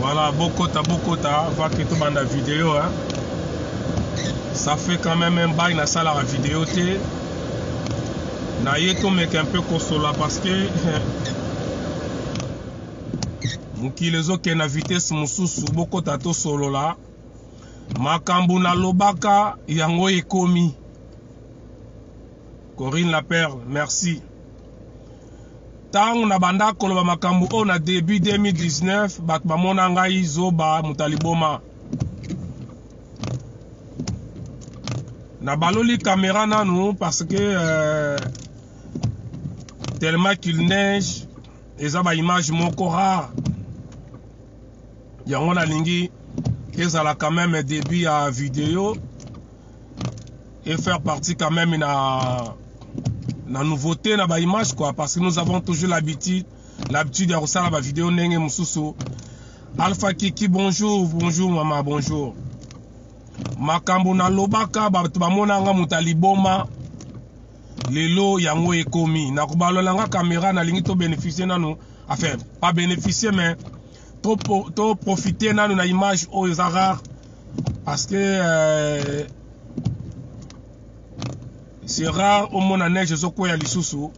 Voilà, bokota bokota avant que tobanda video hein. Ça fait quand même un bail na sala la vidéo te. Na ye tomeka un peu consola parce que mokili ezokende na vitese mosusu bokota tosolola makambo nalobaka yango ekomi corine la perle merci ntango nabanda koloba makambo oyo na début 2019 bato bamona ngai zoba moto aliboma nabaloli kamera nanu parce que euh, tellement qu'il neige eza ba image moko rare yango nalingi ezala quand même début ya video et faire partie quand même na na nouveauté na ba image quoi parce que nous avons toujours l'habitude l'habitude ya kosala ba video ndenge mosusu alpha kiki bonjour bonjour mama bonjour makambo nalobaka bato bamonanga moto ya liboma lelo yango ekomi na kobalola nga kamera nalingi to beneficie nanu enfin pas beneficie mais to, to profite nanu na image oyo eza rare parce que euh, c'est rare omona neige ezokweya lisusu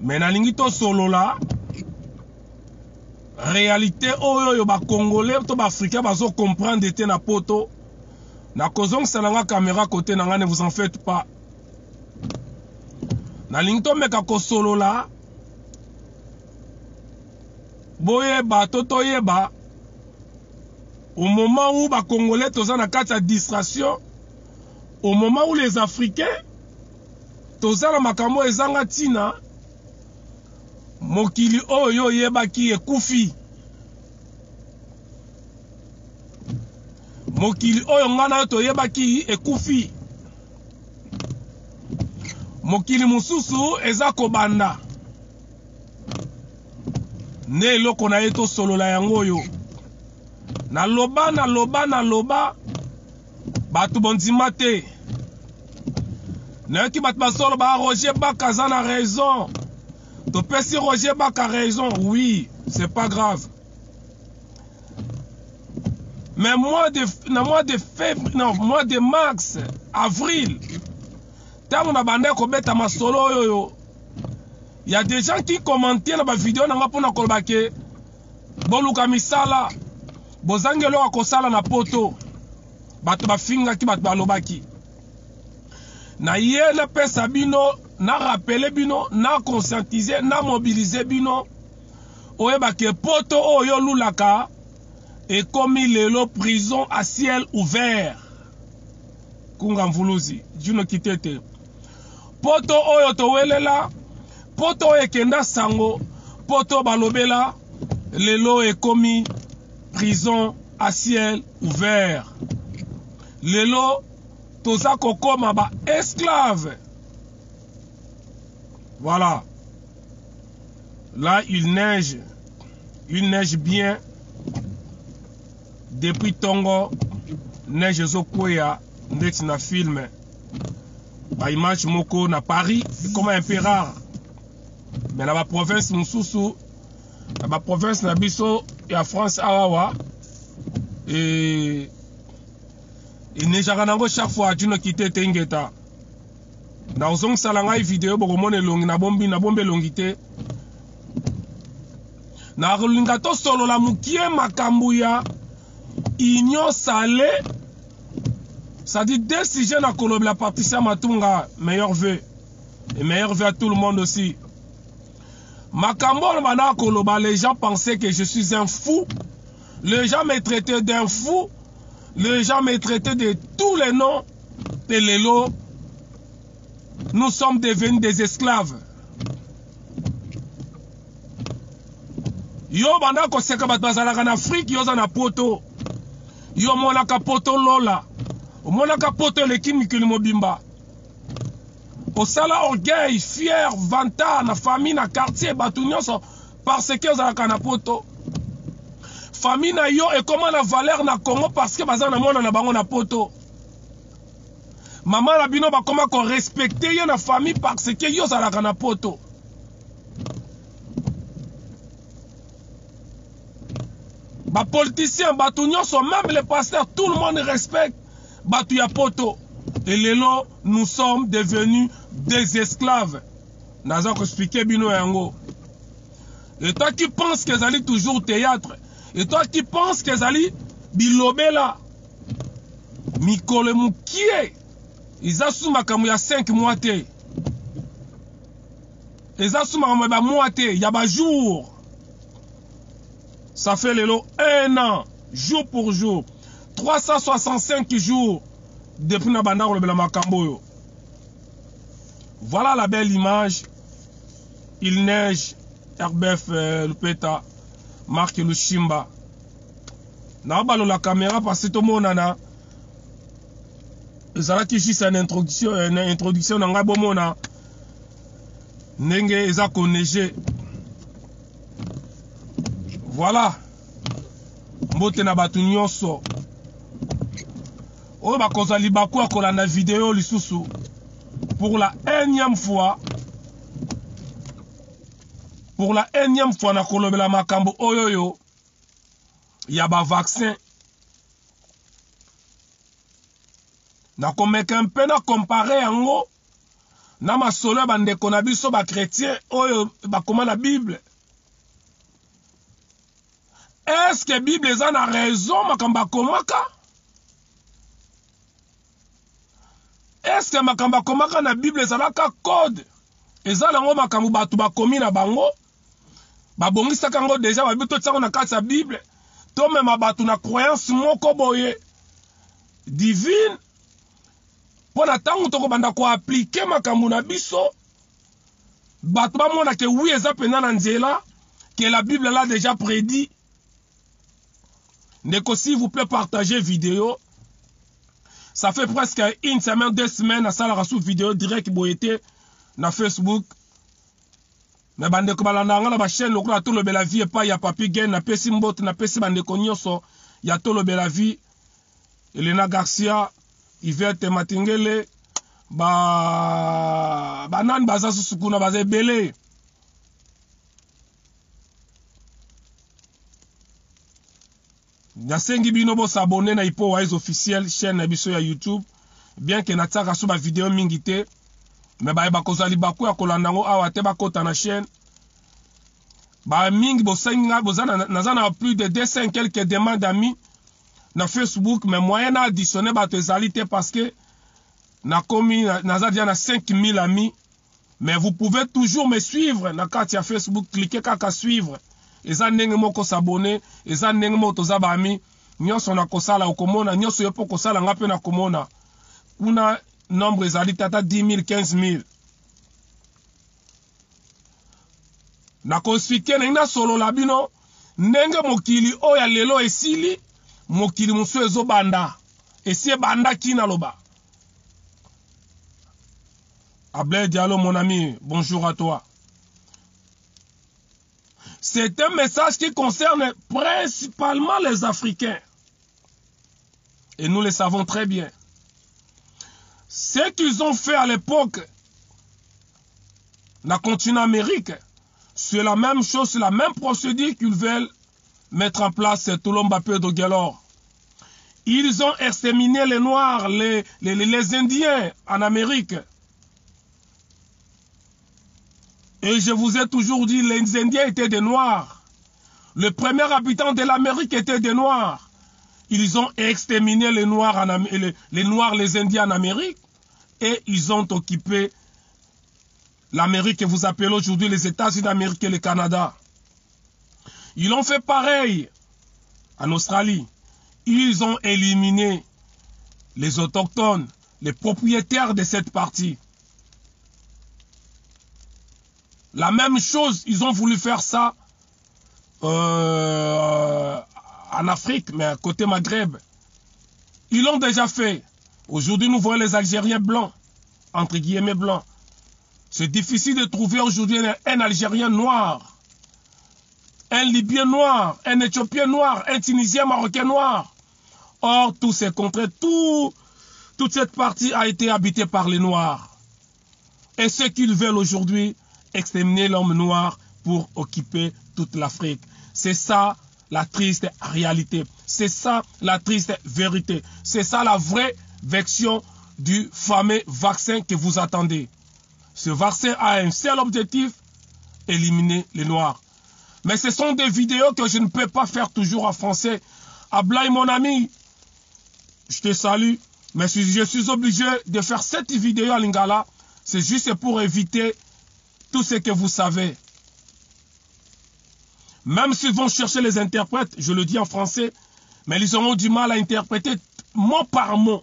mais nalingi tosolola réalité oyo oyo bacongolais to baafricain bazo comprendre te na poto nakozongisa na nga camera kote na nga ne vous en faites pas nalingi tomeka kosolola boyeba to toyeba au moment où bacongolais toza na kati ya distraction au moment où les africains toza na makambo ezanga ntina mokili oyo oyebaki ekufi mokili oyo ngai na yo toyebaki ekufi mokili mosusu eza kobanda nde eloko na ye tosolola yango oyo naloba naloba naloba bato bondima te nayoki bato bazoloba ah, roger baka aza na raison topesi roger baka raison oui c'est pas grave mais mois de, na mois de fevrier non mois de mars avril ntango nabandaki kobeta masolo oyo oyo ya des gens qui commentaient na bavideo na nga mpo na koloba ke boluka misala bozangi eloko ya kosala na poto bato bafingaki bato balobaki na ye napesa bino na rapele bino na conscientise na mobilize bino oyeba ke poto oyo yo olulaka ekomi lelo prison à ciel ouvert kunga mvuluzi juno kitete poto oyo towelela poto oyo ekenda sango poto balobela lelo ekomi prison à ciel ouvert lelo toza kokoma ba esclave voilà Là, il neige. Il neige bien. Depuis Tongo, neige ezokweya ndeti na film. Ba image moko na Paris, ekoma un peu rare. Mais na ba province mosusu, na ba province na biso ya France awawa, et enejaka nango chaque fois Juno Kitete Ingeta. Na kozongisa la ngai video bokomona elongi na bombi na bombi elongi te. Na kolinga to solola mukie makambu ya union sale. Ça dit deux sujets na kolobela Patricia Matunga meilleur vœu et meilleur vœu à tout le monde aussi. Makambo na bana koloba les gens pensaient que je suis un fou. Les gens me traitaient d'un fou. Les gens me traitaient de tous les noms. Mpe lelo, nous sommes devenus des esclaves. Yo banda koseka bato bazalaka na Afrique, yo oza na poto. Yo omonaka poto lola. Omonaka poto eleki mikili mobimba. Osala orgueil, fier, vanta na famille, na quartier, bato nyonso parce que ozalaka na poto. Famille na yo ekoma na valeur na Congo parce que baza na mwana na bango na poto. mama na bino bakoma korespecte ye na famille parce que yo ozalaka na poto bapoliticien bato nyonso meme le pasteur tout le monde respecte bato ya poto et lelo nous sommes devenus des esclaves naza koexplike bino yango et toi qui pense que ezali toujours théâtre et toi qui pense que ezali bilobela mikolo mukie eza su makambo ya 5 mois te eza su makambo ya bamwa te ya bajour ça fait lelo un an jour pour jour 365 jours depuis na banda kolobela makambo oyo voilà la belle image il neige rbf euh, lupeta marc lushimba na balola camera pasi tomonana ezalaki juste na introduction euh, na introduction na ngai bomona ndenge eza konege voilà mbote na bato nyonso oyo bakozwa libaku ya kolanda video lisusu pour la énième fois pour la énième fois nakolobela makambo oyo oyo ya ba vaccin nakomeka mpe na kompare yango na masolo ya bandeko na biso bakretien oyo bakoma na bible eske bible eza na raison makambo akomaka eske makambo akomaka na bible ezalaka code eza nango makambo bato bakomi na bango babongisaka yango deja babi totia yango na kati ya bible tomema bato na croyance moko boye divine mpo na ntango tokobanda koaplike makambo na biso bato bamona ke wi eza mpenza na nzela ke la bible la deja prédit ndeko s'il vous plaît partager video ça fait presque une semaine deux semaines asalaka sous video direct boye te na facebook Mes bandeko balandaka nga na ba chaine lokola tolobela vie epai ya Papy Gene na pesi mbote na pesi bandeko nyoso ya tolobela vie Elena Garcia, Yvette Matingele, ba banani baza susu kuna baza ebele Nasengi bino bo s'abonner na Hyppo Wise officiel chaine na biso ya YouTube bien que natiaka so ba video mingi te mais baye bakozwa libaku ya kolanda yango awa te bakota na chaine ba mingi bosengi nga boza na, naza na plus de 200 quelques demandes amis na Facebook mais moyen na additionner bato ezali te parce que nakomi naza deja na 5000 amis Mais vous pouvez toujours me suivre na kati ya Facebook cliquer kaka suivre eza ndenge moko s'abonner eza ndenge moko toza ba amis nionso na kosala okomona nionso yo po kosala nga pe na komona kuna nombre ezali tata 10000 15000 na konspike na ina solo la bino ndenge mokili oyo ya lelo esili mokili mosusu ezobanda esi ebandaki naloba Ablair Diallo, mon ami, bonjour à toi. C'est un message qui concerne principalement les Africains. Et nous le savons très bien. Ce qu'ils ont fait à l'époque, la continent Amérique, c'est la même chose, c'est la même procédure qu'ils veulent mettre en place, c'est peu de Ils ont exterminé les Noirs, les, Indiens en Amérique. Et je vous ai toujours dit, les Indiens étaient des Noirs. Le premier habitant de l'Amérique était des Noirs. Ils ont exterminé les Noirs, en, les Noirs, les Indiens en Amérique et ils ont occupé l'Amérique que vous appelez aujourd'hui les États-Unis d'Amérique et le Canada. Ils ont fait pareil en Australie. Ils ont éliminé les autochtones, les propriétaires de cette partie. La même chose, ils ont voulu faire ça euh, en Afrique, mais à côté Maghreb. Ils l'ont déjà fait. Aujourd'hui, nous voyons les Algériens blancs, entre guillemets blancs. C'est difficile de trouver aujourd'hui un Algérien noir, un Libyen noir, un Éthiopien noir, un Tunisien marocain noir. Or, tous ces contrées, tout, toute cette partie a été habitée par les Noirs. Et ce qu'ils veulent aujourd'hui, exterminer l'homme noir pour occuper toute l'Afrique. C'est ça la triste réalité. C'est ça la triste vérité. C'est ça la vraie version du fameux vaccin que vous attendez. Ce vaccin a un seul objectif, éliminer les Noirs. Mais ce sont des vidéos que je ne peux pas faire toujours en français. Ablaï, mon ami, je te salue, mais je suis obligé de faire cette vidéo à Lingala. C'est juste pour éviter tout ce que vous savez. Même s'ils vont chercher les interprètes, je le dis en français, mais ils auront du mal à interpréter mot par mot.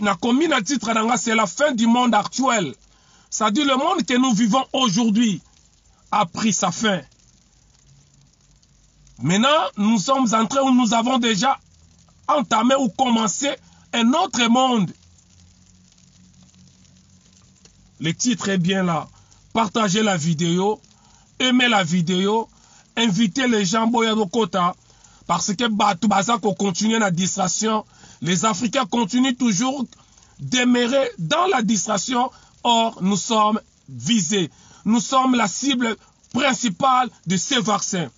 nakomi na titre na nga c'est la fin du monde actuel c'est-à-dire le monde que nous vivons aujourd'hui a pris sa fin maintenant nous sommes en train où nous avons déjà entamé ou commencé un autre monde le titre est bien là partagez la vidéo aimez la vidéo invitez les gens boya lokota parce que bato baza kocontinue na distraction Les Africains continuent toujours m'aider dans la distraction. Or, nous sommes visés. Nous sommes la cible principale de ces vaccins.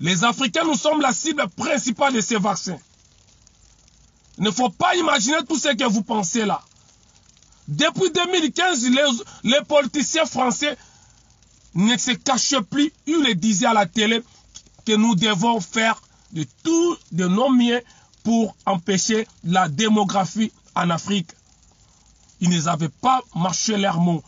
Les Africains, nous sommes la cible principale de ces vaccins. Il ne faut pas imaginer tout ce que vous pensez là. Depuis 2015, les, les politiciens français ne se cachent plus. Ils le disaient à la télé que nous devons faire de tout de nos miens pour empêcher la démographie en Afrique. Ils n'avaient pas marché leur mot.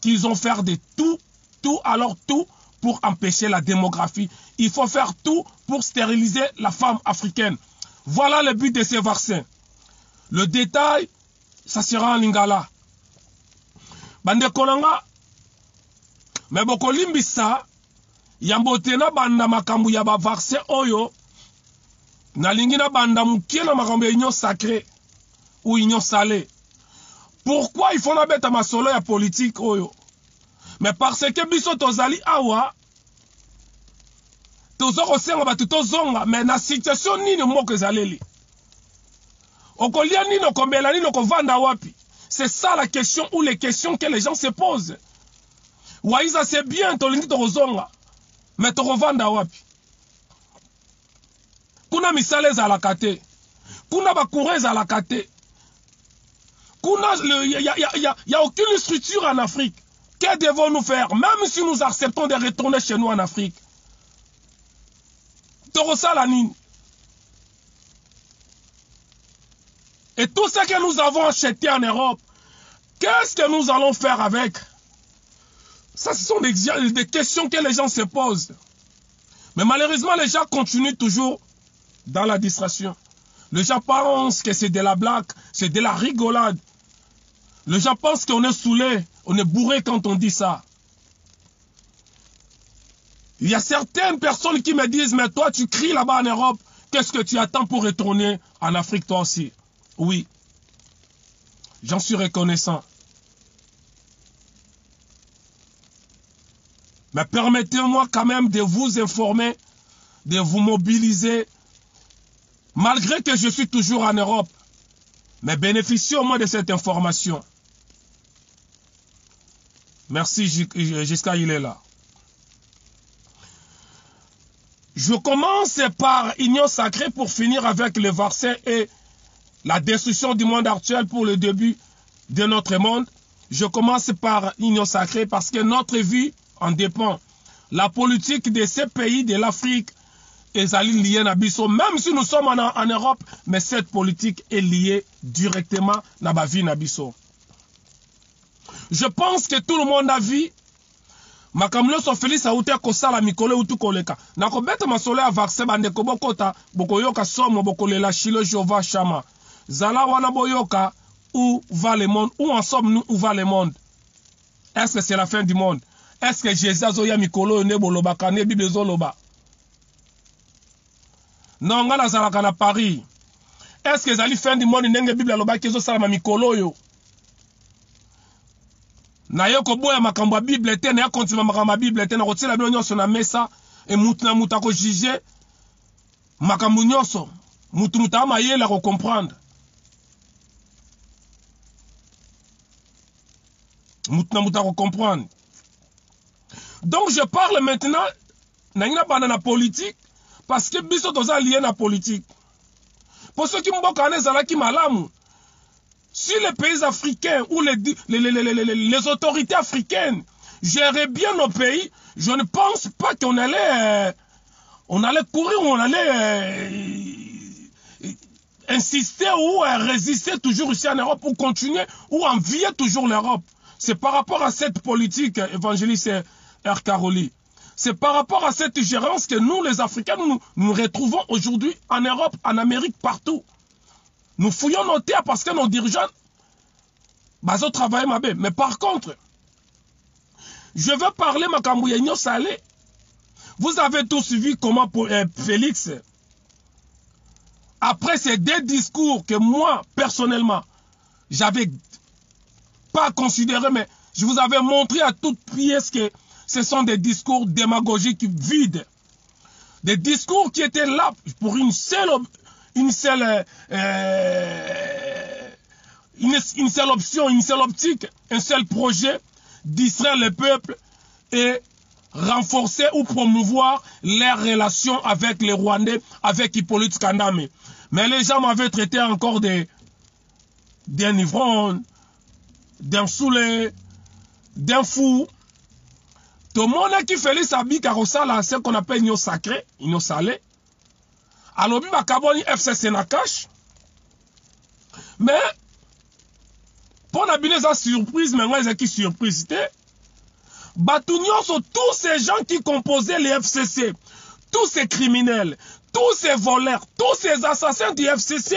Qu'ils ont fait de tout, tout alors tout pour empecher la demographie il faut faire tout pour steriliser la femme africaine voilà le but de ce vaccin le détail ça sera en lingala bandeko na nga me bokolimbisa yambo te nabanda makambo ya bavaccin oyo nalingi nabanda moke na makambo ya union sacré ou union salé pourquoi il faut nabeta masolo ya politike oyo mais parce que biso tozali awa toza kosenga bato tozonga mais na situation nini mboka ezaleli okolia nini okomela nini okovanda wapi c'est ça la question ou les questions que les gens se posent waiza c'est bien tolingi tokozonga mais tokovanda wapi il n'y a, aucune structure en Afrique. Que devons-nous faire Même si nous acceptons de retourner chez nous en Afrique. Et tout ce que nous avons acheté en Europe, qu'est-ce que nous allons faire avec Ça, ce sont des questions que les gens se posent. Mais malheureusement, les gens continuent toujours dans la distraction. Les gens pensent que c'est de la blague, c'est de la rigolade. Les gens pensent qu'on est saoulé, on est bourré quand on dit ça. Il y a certaines personnes qui me disent, mais toi tu cries là-bas en Europe, qu'est-ce que tu attends pour retourner en Afrique toi aussi Oui, j'en suis reconnaissant. Mais permettez-moi quand même de vous informer, de vous mobiliser malgré que je suis toujours en Europe. Mais bénéficiez au moins de cette information. Merci, jusqu'à il est là. Je commence par Union Sacrée pour finir avec le verset et la destruction du monde actuel pour le début de notre monde. Je commence par Union Sacrée parce que notre vie en dépend. La politique de ces pays de l'Afrique ezali lié na biso même si nous sommes en, Europe mais cette politique est liée directement na vie na biso je pense que tout le monde a vu Makambo nionso Felix awuta kosala mikolo ewuti koleka. Nakobeta masolo ya vaccin bandeko bokota bokoyoka somo bokolela Shiloh Jehovah Shammah zala wana boyoka Où va le monde où en sommes nous où va le monde est ce que c'est la fin du monde est ce que Jesus azoya mikolo oyo nde bolobaka nde bible ezoloba non nga nazalaka na Paris est ce que ezali fin du monde ndenge bible alobaki ezosalama mikolo oyo Naye koboya makambo ya bible te, naye kontima makambo ya bible te, nakotiela bino nyonso na mesa e mutu na mutu ako juge makambo nyonso, mutu mutu a mayele ako comprendre. Mutu na mutu ako comprendre. Donc je parle maintenant nangi na banda na politique parce que biso toza lié na politique. Po soki mboka wana ezalaki malamu si les pays africains ou les, les, autorités africaines géraient bien nos pays, je ne pense pas qu'on allait, courir euh, on allait courir, on allait euh, insister ou euh, résister toujours ici en Europe ou continuer ou envier toujours l'Europe. C'est par rapport à cette politique évangéliste R. Caroli. C'est par rapport à cette gérance que nous, les Africains, nous nous retrouvons aujourd'hui en Europe, en Amérique, partout. Nous fouillons nos terres parce que nos dirigeants, bah, travaillent ma Mais par contre, je veux parler, ma Salé. Vous avez tous suivi comment pour, euh, Félix, après ces deux discours que moi, personnellement, j'avais pas considéré, mais je vous avais montré à toute pièce que ce sont des discours démagogiques vides. Des discours qui étaient là pour une seule, euh, une seule, option, une seule optique, un seul projet, distraire le peuple et renforcer ou promouvoir leurs relations avec les Rwandais, avec Hippolyte Kandame. Mais les gens m'avaient traité encore d'un d'un ivrogne, d'un soule, d'un fou. tomonaki felix abika kosala ce qu'on appelle union sacré union sale alobi bakabwani fcc na cash mais mpo na bino eza surprise me ngai ezalaki surprise te bato nyonso tous ces gens qui composaient les fcc tous ces criminels tous ces voleurs tous ces assassins du fcc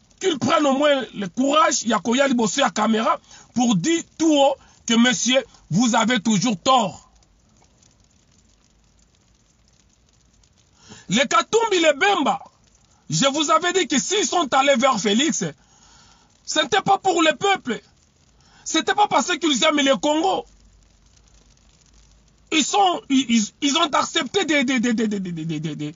qu'ils prennent au moins le courage, Yakoya à caméra pour dire tout haut que monsieur, vous avez toujours tort. Les Katumbi, les Bemba, je vous avais dit que s'ils sont allés vers Félix, ce n'était pas pour le peuple. Ce n'était pas parce qu'ils aimaient le Congo. Ils, sont, ils, ont accepté d'unifier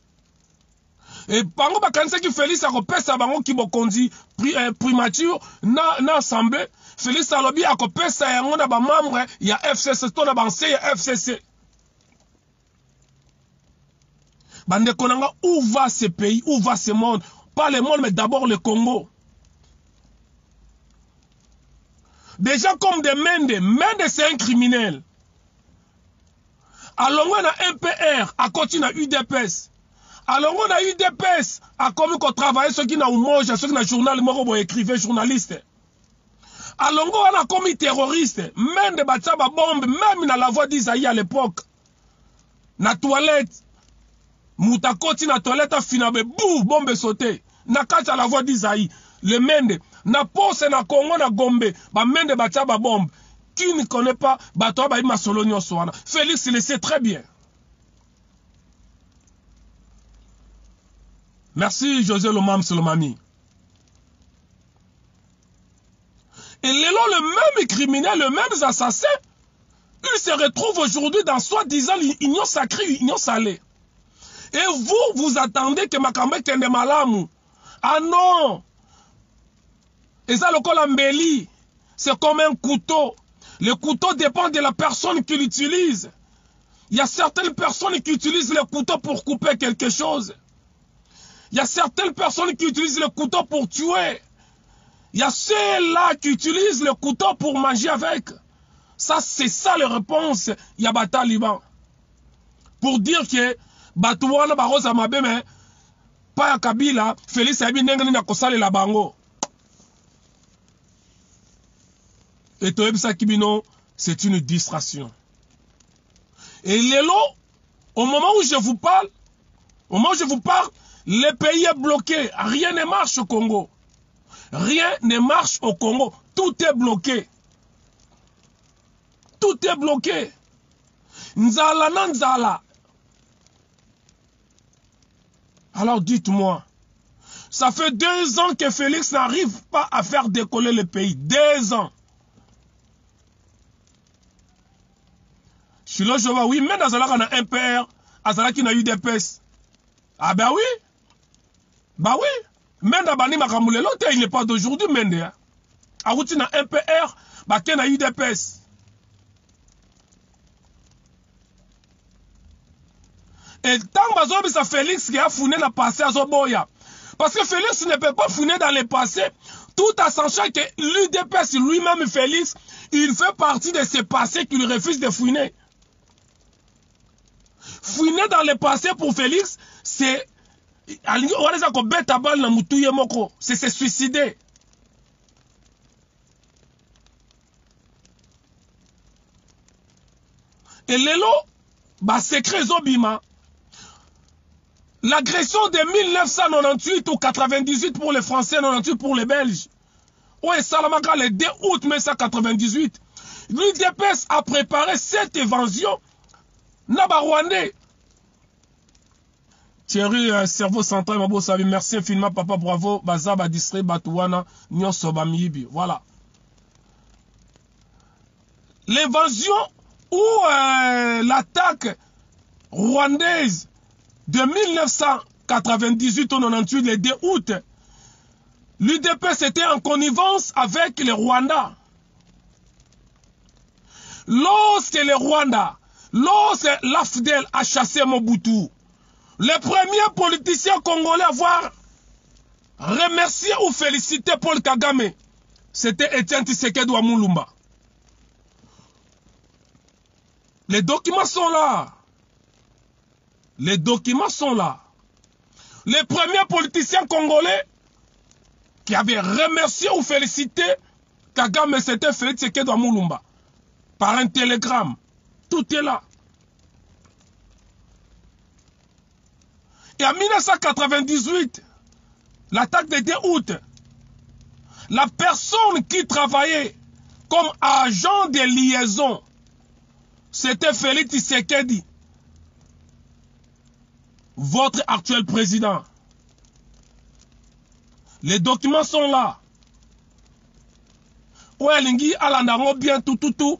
e bango bakanisaki felix akopesa bango kibokonzi pri, eh, primature na, na assemble felix alobi akopesa yango na bamembre ya fcc to na banse ya fcc bandeko na nga où va ce pays où va ce monde pas le monde mais d'abord le congo déjà comme de mende mende c'est un criminel alongwe na mpr akoti na udps alongo na udps akomi kotravaille soki na umoja soki na journal moko boye écrivain journaliste alongo wana akomi terroriste mende batya babombe meme na la voix d'isaïe à l'époque na toilette moto akoti na toilette afina be bu bombe sote na kati ya la voix d'Isaïe le mende na pose na Congo na Gombe ba mende batia ba bombe qui ne connaît pas bato bayi masolo nyonso wana Felix le sait très bien merci José Lomam Solomami Et lelo, le même criminel, le même assassin, il se retrouve aujourd'hui dans soi-disant l'union sacrée, l'union salée. et vous, vous attendez que tienne ekende malamu. Ah non! Et ça, le C'est comme un couteau. Le couteau dépend de la personne qui l'utilise. Il y a certaines personnes qui utilisent le couteau pour couper quelque chose. Il y a certaines personnes qui utilisent le couteau pour tuer. Il y a ceux-là qui utilisent le couteau pour manger avec. Ça, c'est ça les réponses Yabata Liban. pour dire que bato wana bakozala mabe me pa ya kabila felix ayebi ndenge nini akosalela bango e toyebisaki bino c'est une distraction et lelo au moment où je vous parle au moment où je vous parle le pays est bloqué rien ne marche au congo rien ne marche au congo tout est bloqué tout est bloqué nzala na nzala alors dites-moi ça fait deux ans que Félix n'arrive pas à faire décoller le pays deux ans Shilo Jova, oui, mais nazalaka na MPR, azalaki na UDPS. Ah ben oui, Ben oui. Même dans Bani Makamoulé, il n'est pas d'aujourd'hui, Mende. Arouti a un PR, bah, qui n'a eu des pèses. ntango azobisa félix ke afune na passé azoboya parce que félix ne peut pas funer dans le passé tout en sachant que l'udps lui-même félix il fait partie de ce passé qu'il refuse de funer fouiner dans le passé pour Felix c'est alingi wana eza kobeta bale na mutu ye moko c'est se suicider et lelo basecret ezobima l'agression de 1998 ou 98 pour les français 98 pour les belges oyo esalamaka le 2 août 1998 l'udps a prépare cette évasion na barwandais Thierry euh, cerveau central mabosabi merci infiniment papa bravo baza ba distrait batu wana nyonso bamiyibi voilà L'évasion ou euh, l'attaque rwandaise de 1998 au 98, le 2 août, l'UDP s'était en connivence avec les Rwanda. Lorsque le Rwanda, lorsque l'AFDEL a chassé Mobutu, le premier politicien congolais à avoir remercié ou félicité Paul Kagame, c'était Etienne Tshisekedi Mulumba. Les documents sont là. Les documents sont là. Les premiers politiciens congolais qui avaient remercié ou félicité Kagame, c'était Félix à Moulumba. Par un télégramme. Tout est là. Et en 1998, l'attaque de 2 août, la personne qui travaillait comme agent de liaison, c'était Félix Tshisekedi votre actuel président. Les documents sont là. bien tout, tout, tout.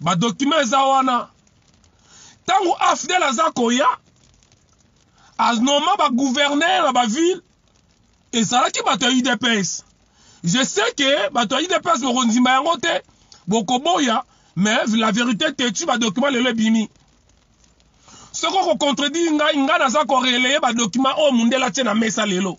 ba document eza wana tango afdel aza koya anoma ba gouverneur na ba ville ezalaki bato ya udps je sais que bato ya udps bokondima yango te bokoboya mais la vérité tetu badocument lelo ebimi soki okocontredire ngai ngai naza koreleye badocument oyo mundele atie na mesa lelo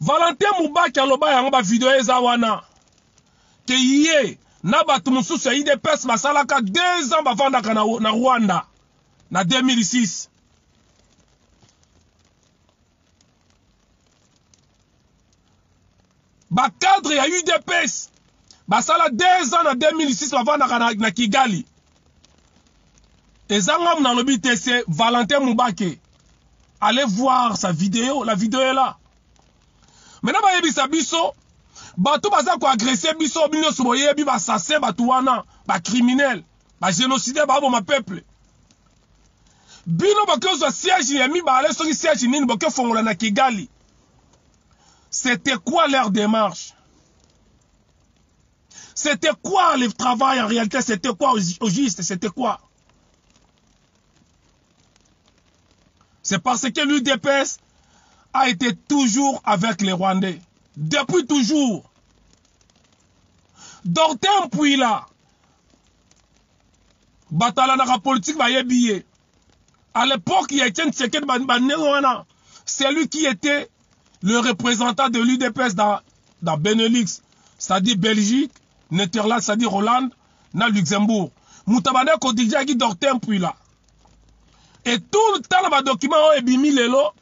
Valentin Mubake aloba yango ba video eza wana ke ye na batu mususu ya IDPS basalaka 2 ans bavandaka na, na Rwanda na 2006 ba cadre ya udps basala 2 ans na 2006 bavandaka na, na kigali eza ngamu nalobi te se valentin mubake allez voir sa video la video est là maintenant bayebisa biso bato baza koagrese biso bino nyonso boyebi basase bato wana bacriminel bagénocidaire baboma peuple bino bokozwa siège ya mibale soki siège nini bokefongola na kigali c'était quoi leur démarche c'était quoi le travail en réalité c'était quoi au juste c'était quoi c'est parce que l'UDPS a été toujours avec les Rwandais depuis toujours. Dortin Puila, batala na politique ba yebiye. à l'époque ya Etienne Tshisekedi bandengo wana celui qui était le représentant de l'UDPS dans, dans Benelux c'est-à-dire Belgique Netherlands c'est-à-dire Hollande na Luxembourg moto abanda kodirigaki docteur Mpuila et tout le temps na badocument oyo ebimi lelo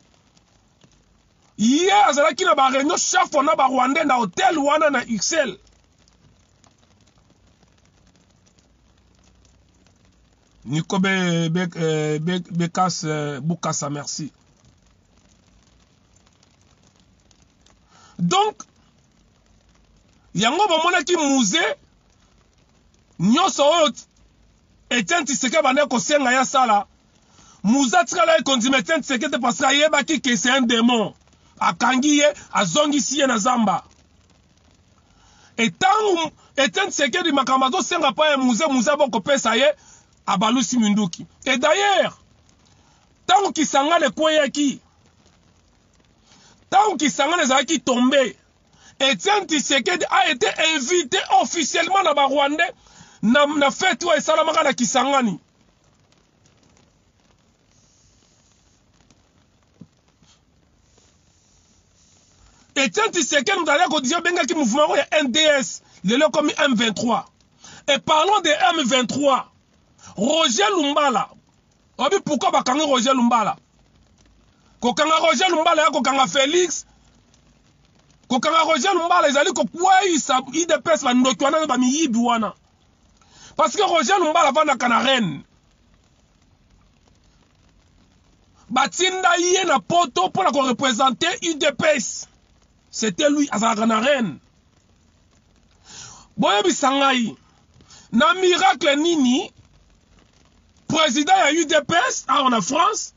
ye azalaki na bareunion chaque fois na barwandais na hotel wana na uxelles Nico be, be, eh, be, Bekas eh, Bukasa, merci. Donc, yango bamonaki muze nyonso oyo Etienne Tshisekedi abandaki kosenga ye asala muze atikalaki kondima Etienne Tshisekedi te parce que ayebaki ke c'est un démon akangi ye azongisi ye na zamba etangu Etienne Tshisekedi makambo azosenga pa ya muze muze abokopesa ye abalusi minduki et d'ailleurs ntango Kisangani ekweyaki ntango Kisangani ezalaki tombe Etienne Tshisekedi a été invité officiellement na Barwandais na, na fete oyo esalamaka na Kisangani Etienne Tshisekedi moto azali kodirige obengaki mouvement yango ya NDS lelo ekomi M23 et parlons de M23 Roger Lumbala obi pourquoi bakangi Roger Lumbala kokanga Roger Lumbala ya kokanga Felix kokanga Roger Lumbala ezali kokweyisa UDPS bandoki wana bamiyibi wana parce que Roger Lumbala avandaka na Rennes Batinda ye na poto pona ko representer udps. C'était lui azalaka na reine. Boyebisa ngai na miracle nini président ya udps awa na France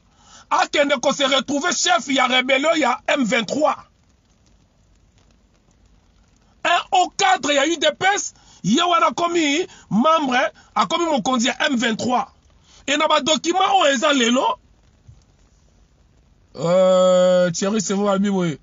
akende ko se retrouver chef ya rebellion ya M23. un haut cadre ya udps ye wana akomi membre akomi mokonzi ya m23 e na badokima oyo eza lelo euh, thierry sevo albi boye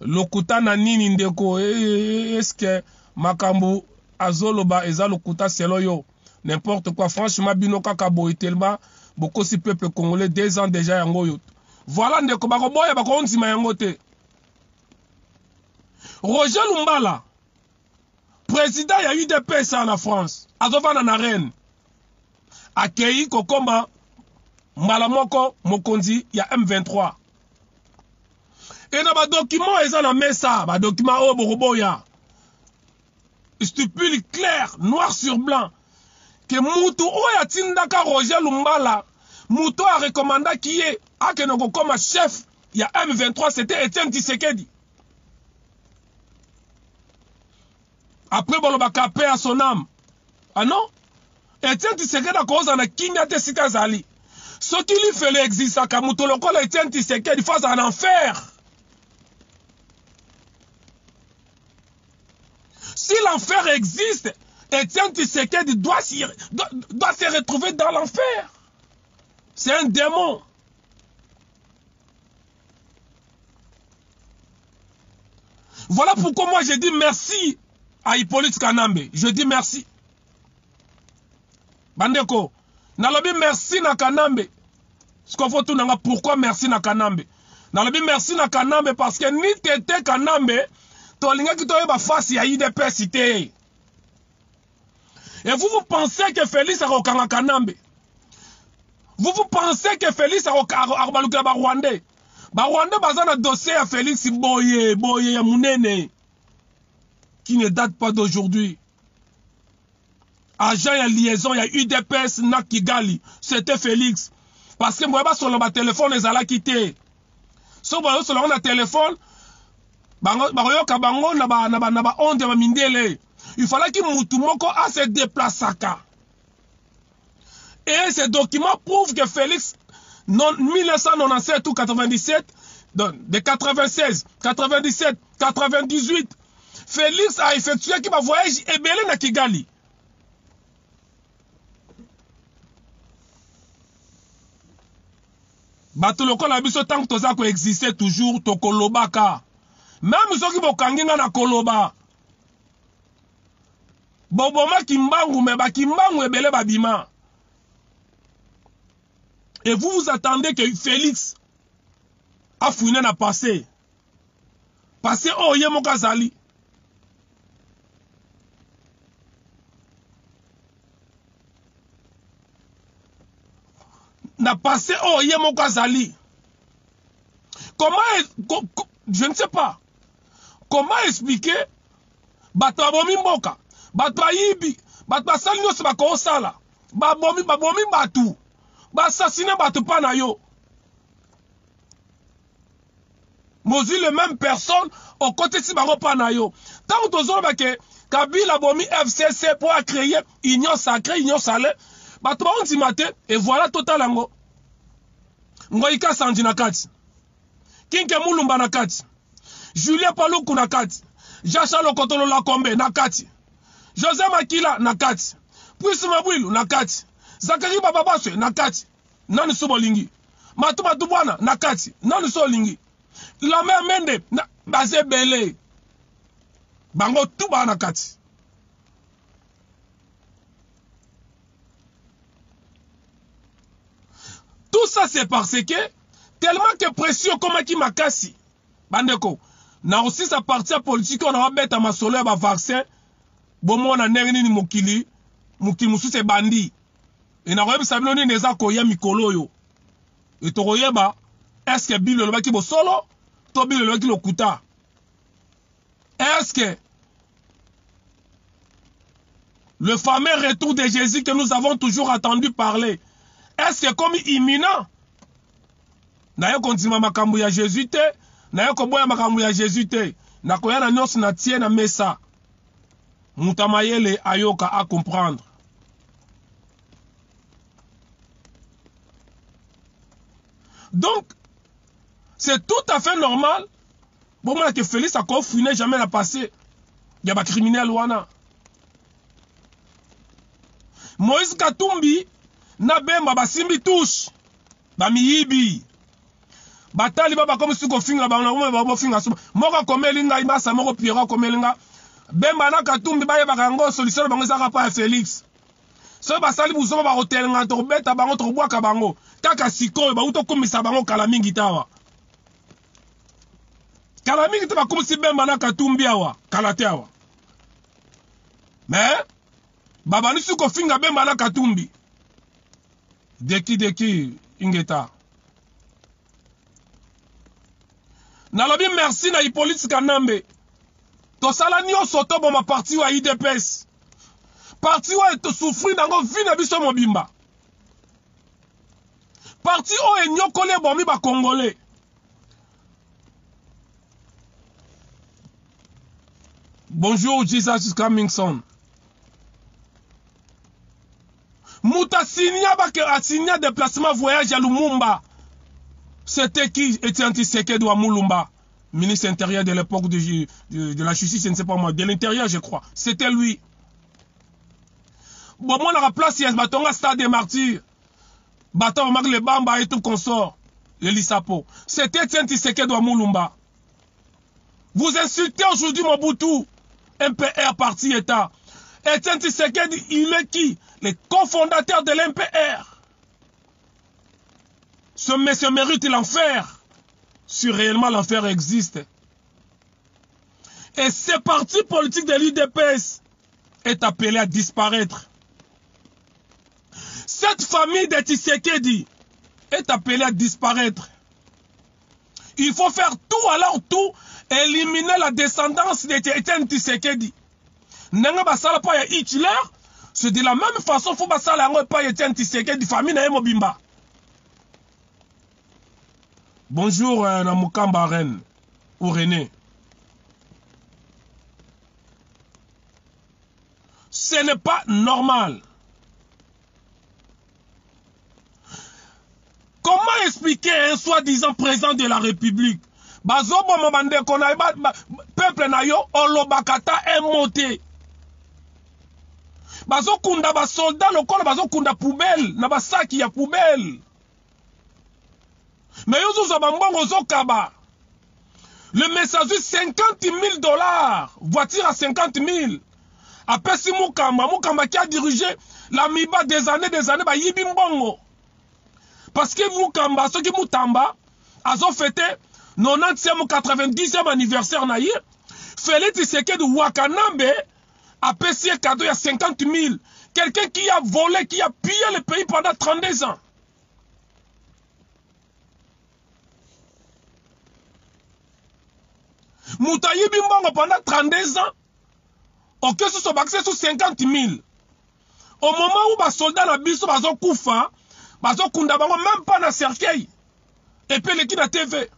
lokuta na nini ndeko eh, eh, eh, eske makambo azoloba eza lokuta selo yo n'importe quoi franchement bino kaka boye tellement bokosi peuple congolais deux ans déjà yango oyo voilà ndeko bakoboya bakondima yango te roger lumbala président ya udps na france azovanda na reine akei kokoma mbala moko mokonzi ya m23 e na badokima eza na mesa badokima oyo bokoboya stupide clair noir sur blanc ke mutu oyo atindaka roger lumbala mutu oyo arekomandaki ye akende kokoma chef ya m23 c'était etienne tisekedi après bolobaka pe ya sonam ah non etienne tisekedi akozala na kimia te site azali soki lifelo existaka moto lokola etienne tisekedi fo azala na enfer Si l'enfer existe, Etienne Tshisekedi doit, se retrouver dans l'enfer. C'est un démon. Voilà pourquoi moi je dis merci à Hippolyte Kanambe. Je dis merci. Bandeko, nalobi merci na kanambe sikoyo fo tuna nga pourquoi merci na kanambe nalobi merci na kanambe parce que ni tete kanambe tolingaki toyeba face ya idps te et vous vous pensez que félix akokanga kanambe vous vous pensez que félix akobalukela barwandais barwandais baza na dossier ya félix boye boye ya munene qui ne date pas d'aujourd'hui agent ya liaison ya udps na kigali c'était félix parce que moya basolola batelefone ezalaki te so bazosola yango na telefone bakoyoka bango na baonde ya bamindele ifalaki mutu moko ase deplasaka Et ces documents prouvent que Félix, 1997 ou 97, de 96, 97, 98, Félix a effectué qui va voyage et belé na Kigali. bato lokola biso ntango toza koexiste toujours tokolobaka meme soki bokangi nga na koloba boboma kimbangu mais ba kimbangu ebele babima et vous vous attendez que Felix afouine na passé passé oyo ye moko azali na passé oyo ye moko azali comment je ne sais pas comment expliquer bato babomi mboka bato bayibi bato basali nyonso bakosala babomi babomi bato basasine bato mpa na yo mozwi le même personne okotisi bango mpa na yo ntango tozoloba ke kabila abomi fcc mpo acreye union sacre union sale bato baondima te evoila totala yango ngoyi kasandi na kati kinke mulumba na kati julien paluku na kati jean charles kotolo lakombe na kati josé makila na kati puisi mabwilu na kati zakari bababaswe na kati nani so bolingi matu matu bwana na kati nani so olingi lambert mende na baza ebele bango tu baa na kati Tout ça c'est parce que tellement que pression ekomaki makasi bandeko nakosisa parti ya politiki oyo nawabeta masolo ya bavaccin bomona ndenge nini mokili mokili mosusu ebandi e nakoyebisa bino nini eza koya mikolo oyo e tokoyeba eske biblia elobaki bosolo to biblia elobaki lokuta est ce que le fameux retour de Jésus que nous avons toujours attendu parler est ce que comme imminent naye kondima makambo ya Jésus te naye koboya makambo ya Jésus te nakoya na nyonso na tie na mesa moto mayele ayoka a comprendre donc c'est tout à fait normal Bomona que Felix ako fouiner jamais na passé ya ba criminel wana. Moïse Katumbi na Bemba basimbi touche ba miyibi. Batali ba bakomi suko finga ba na ba bofinga suba. Moko akomeli ngai masa moko Pierrot akomeli nga. Bemba na Katumbi bayebaka yango solution bango ezaka pa ya Felix. Soki basali buzoba bakotelenga tokobeta bango tokobwaka bango kaka sikoyo bautokumisa bango kala mingi tawa. kala mingi te bakumisi bemba na katumbi awa kala te awa me babandisi kofinga bemba na katumbi deki deki ingeta nalobi merci na hipolite kanambe tosala nyonso toboma parti wa idps parti oyo tosufri nango vi na biso mobimba parti oyo enyokoli ebomi ba congolais bonjour jesus is coming soon moto asinya bake asinya déplacement voyage ya lumumba c'était qui etienne tshisekedi wa mulumba ministre intérieur de l'époque de, de, de la justice je ne sais pas moi de l'intérieur je crois c'était lui bomonaka place ya batonga stade de martyr Bata, on le bamba et tout consort. Le Lissapo. C'était Tien do Moulumba. Vous insultez aujourd'hui Mobutu. MPR, parti État. Etienne Tiseke, il est qui Le cofondateur de l'MPR. Ce monsieur mérite l'enfer, si réellement l'enfer existe. Et ce parti politique de l'UDPS est appelé à disparaître. Cette famille de Tshisekedi est appelée à disparaître. Il faut faire tout alors tout, éliminer la descendance de Etienne Tshisekedi. Nanga basala pas ya Hitler, c'est de la même façon faut basala yango pas Etienne Tshisekedi famille na ye mobimba. Bonjour euh, na Mukamba Rennes ou René. Ce n'est pas normal. Comment expliquer un soi-disant président de la République bazoboma bandeko na ye peuple na yo olobaka ata emo te bazokunda basoldat lokola bazokunda poubelle na basaki ya poubelle mais yo ozozwa bambongo ozokaba le mesi azwi 50 000 dollars voiture ya 50 000 apesi mukamba mukamba ki adirige la miba des années des années bayibi mbongo parce que mukamba soki mutamba azofete 90e 90e anniversaire na ye feli tisekedi wakanambe apesi ye cadeau ya 50 000 quelqu'un qui a volé qui a pillé le pays pendant 32 ans moto ayibi mbongo pendant 32 ans oke susu obakisi esu 50 000 au moment où basoldat na biso bazokufa bazokunda bango meme pas na cercueil epe eleki na tv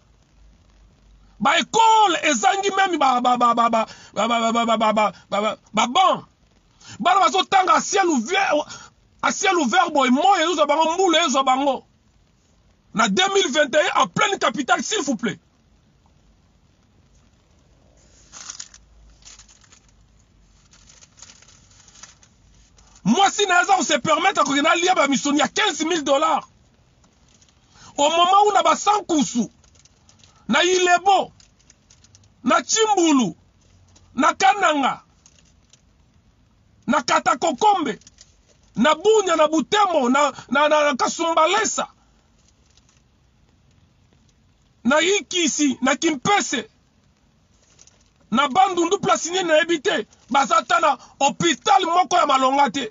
baekole ezangi meme baban bana bazotanga ciel ouvert A ciel ouvert boye moyi ezo zwa bango mbula ezo zwa bango na 2021 en pleine capitale s'il vous plaît. mwasi na ye aza kose permettre kokende alia bamisuni ya 15 000 dollars au moment où na basankusu na ilebo na chimbulu na kananga na katakokombe na bunya na butembo na, na, na, na kasumbalesa na ikisi na kimpese na bandundu place nini nayebi te baza ata na hopital moko ya malonga te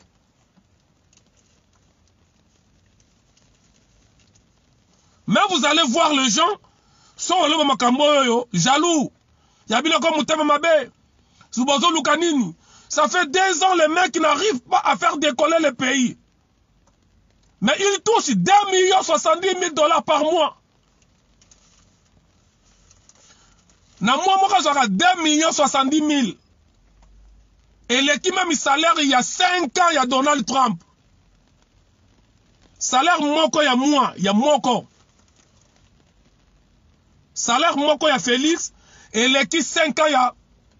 mais vous allez voir les gens so oloba makambo oyo jaloux ya biloko motema mabe Zubazo Lukanini, ça fait deux ans les mecs n'arrivent pas à faire décoller le pays. Mais ils touchent 2 millions 70 000 dollars par mois. Na mois moko azwaka 2 millions 70 000. Eleki meme salaire il y a 5 ans il y a Donald Trump. Salaire moko ya mois, ya moko. Salaire moko ya Felix eleki 5 ans ya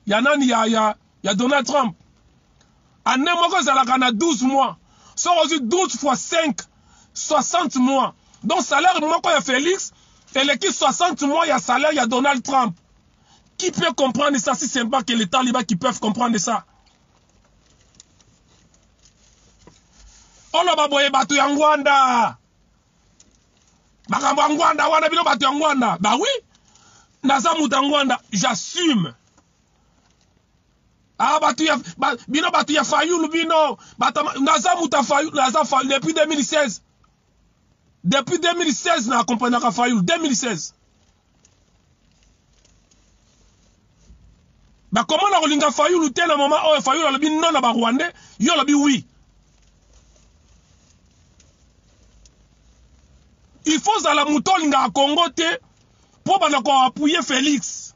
ya nani ya ya ya Donald Trump. Année moko ezalaka na 12 mois. Soki ozwi 12 fois 5 60 mois. Donc salaire moko ya Felix eleki 60 mois ya salaire ya Donald Trump. Qui peut comprendre ça si c'est pas que les talibans qui peuvent comprendre ça? oloba boye bato ya ngwanda makambo ya ngwanda wana bino bato ya ngwanda ba oui naza moto ya ngwanda j'assume ah bato ya ba, bino bato ya fayulu bino bato naza moto ya fayulu naza fayulu depuis 2016 depuis 2016 na accompagnaka fayulu 2016 bakoma na kolinga fayulu te na moma oyo fayulu alobi no na barwandais yo olobi wi il faut ozala moto olingaka kongo te mpo banda koapuye felix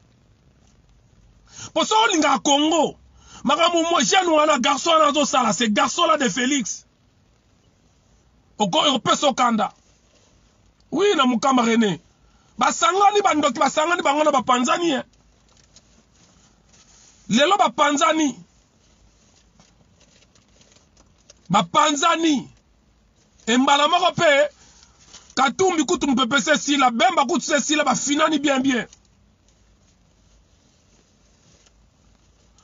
mpo so olingaka kongo makambo jeune wana garçon wana azosala se garçon la de felix okopesa okanda wi na mukama rene basangani bandoki basangani bango na bapanzani ye eh. lelo bapanzani bapanzani embala moko mpe katumbi kutu mopepe se esila bemba kutu se esila bafinani bien bien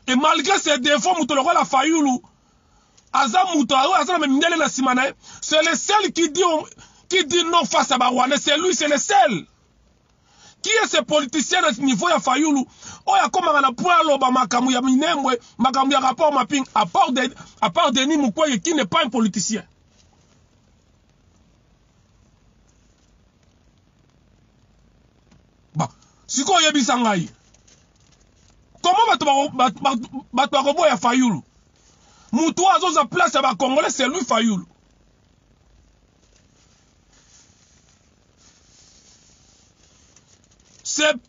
e malgré ses défauts moto lokola fayulu aza mutu oyo aza na mindele na sima na ye c'est le seul qui dit qui dit non face à barwandais c'est lui c'est le seul qui est ce politicien na niveau ya fayulu oyo akomaka na point aloba makambo ya minembwe makambo ya rapport mapping à part de, à part denis mukwege qui n'est pas un politicien ba sikoyo yebisa ngai koma bato bakoboya fayulu motu oyo azoza place ya bacongolais c'est lui fayulu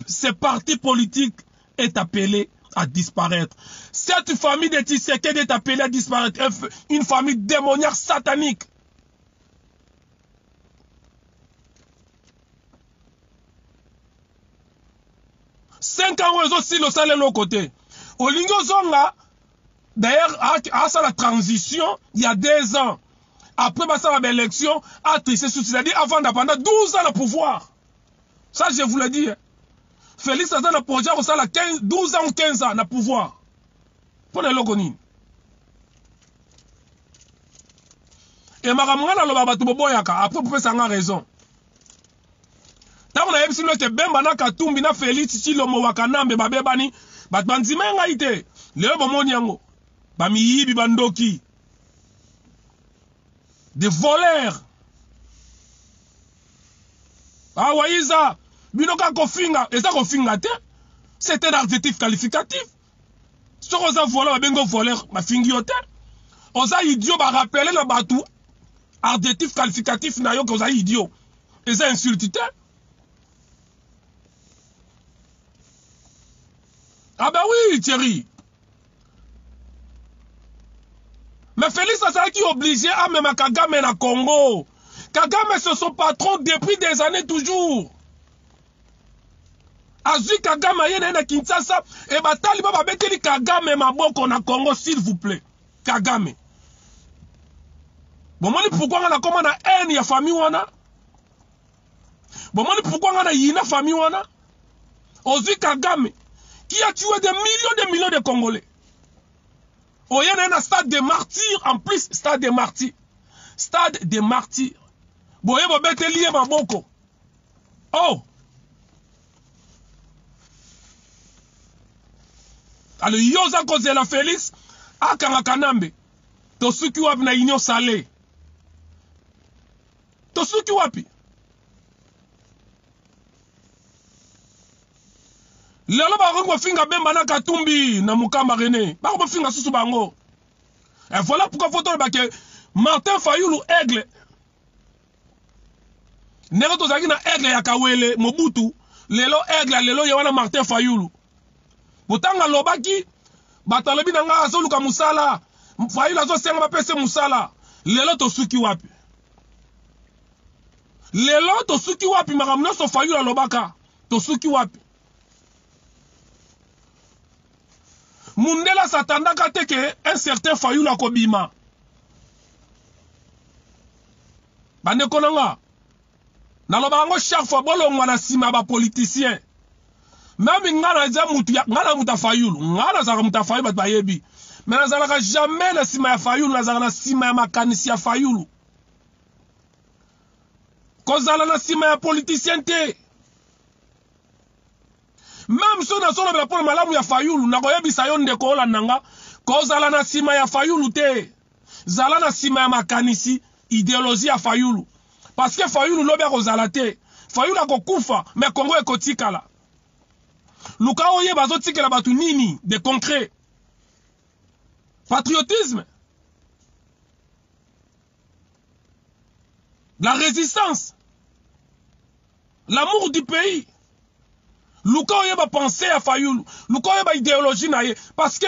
ces partis politiques est appelé à disparaître. Cette famille de Tshisekedi est appelée à disparaître. Une famille démoniaque satanique. 5 ans oyo ezosila osala eloko te olingi ozonga d'ailleurs asala transition ya 2 ans après basala baélection atriche susu c'est-à-dire avanda pendant 12 ans na pouvoir ça je vous le dis félix aza na projet akosala 12 ans ou 15 ans na pouvoir mpo na eloko nini e makambo ngai naloba bato boboyaka apres bopesa nga raison ntango nayebisi bino ete bemba na katumbi na felix cilombo wakanambe babebani bato bandima ye ngai te lelo bomoni yango bamiyibi bandoki de voleurs awa iza bino kaka kofinga eza kofinga te c'est un adjectif qualificatif soki oza vola babengi voleur bafingi yo te oza idio barapele na bato adjectif qualificatif na yo ke oza idio eza insulte te ah ben oui chérie Mais Felix azalaki obligé amema Kagame na Congo. Kagame c'est son patron depuis des années toujours. Azui Kagame aye na ye na Kinshasa et bataliba babeteli Kagame maboko na Congo s'il vous plaît. Kagame. Bomoni pourquoi nga nakoma na haine ya famille wana? bomoni pourkua nga na yina famille wana ozwi kagame qui a tué des millions de millions de congolais oye na ye na stade de martyr en plus stade de martyr stade de martyr boye bobeteli ye maboko oh alo yo oza kozela felix akanga kanambe tosuki wapi na union sale Tosuki wapi? Lelo bakoki kofinga Bemba na Katumbi na Mukamba Rene. Bako bafinga susu bango. Et voilà pourquoi faut toloba que Martin Fayulu Aigle ndenge tozalaki na Aigle ya Kawele Mobutu lelo Aigle lelo ye wana Martin Fayulu Motango alobaki, bato alobi na ngai azoluka mosala, Fayulu azosenga bapese mosala. Lelo tosuki wapi? Lelo tosuki wapi? Makambo nyonso Fayulu alobaka, tosuki wapi? Mundela satandaka te ke un certain Fayulu akobima. Bandeko na nga, naloba yango chaque fois bolongwa na nsima ya bapoliticien meme nga naza mutu ya nga na mutu ya fayulu nga nazalaka mutu ya fayulu bato bayebi me nazalaka jamais na nsima ya fayulu nazalaka na nsima ya makanisi ya fayulu kozala na nsima ya politicien te meme soki nazolobela mpo na malamu ya fayulu nakoyebisa yo ndeko olanda nga kozala na nsima ya fayulu te zala na sima ya makanisi ideologie ya Fayulu parce que Fayulu lobi akozala te Fayulu akokufa mais Congo ekotikala luka oye bazotikela bato nini de concret patriotisme la résistance l'amour du pays luka oyeba pensée ya fayulu luka oyeba idéologie na ye parce que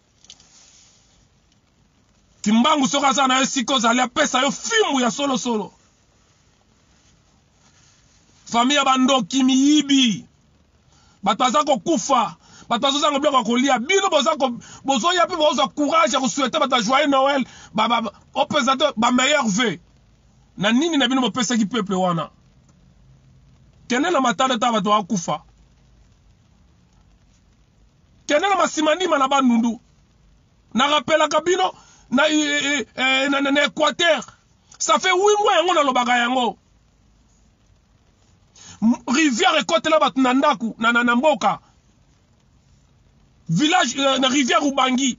Kimbangu soki aza na esika ozali apesa yo fimbu ya solo solo. Famille ya bandoki miyibi. Bato baza kokufa. Bato bazozanga biloko ya kolia. Bino boza ko bozoya pe bozwa courage ya koswete bato ya joyeux Noël ba ba opesa te ba meilleur vœux. Na nini na bino bopesaki peuple wana? Kende na matanda ta bato bakufa. kende na masimandima na bandundu na rapelaka bino na, e, e, e, na, na, na equateur ça fait wi mois yango nalobaka yango rivière ekotela bato na ndako na, na, na mboka village euh, na rivière ubangi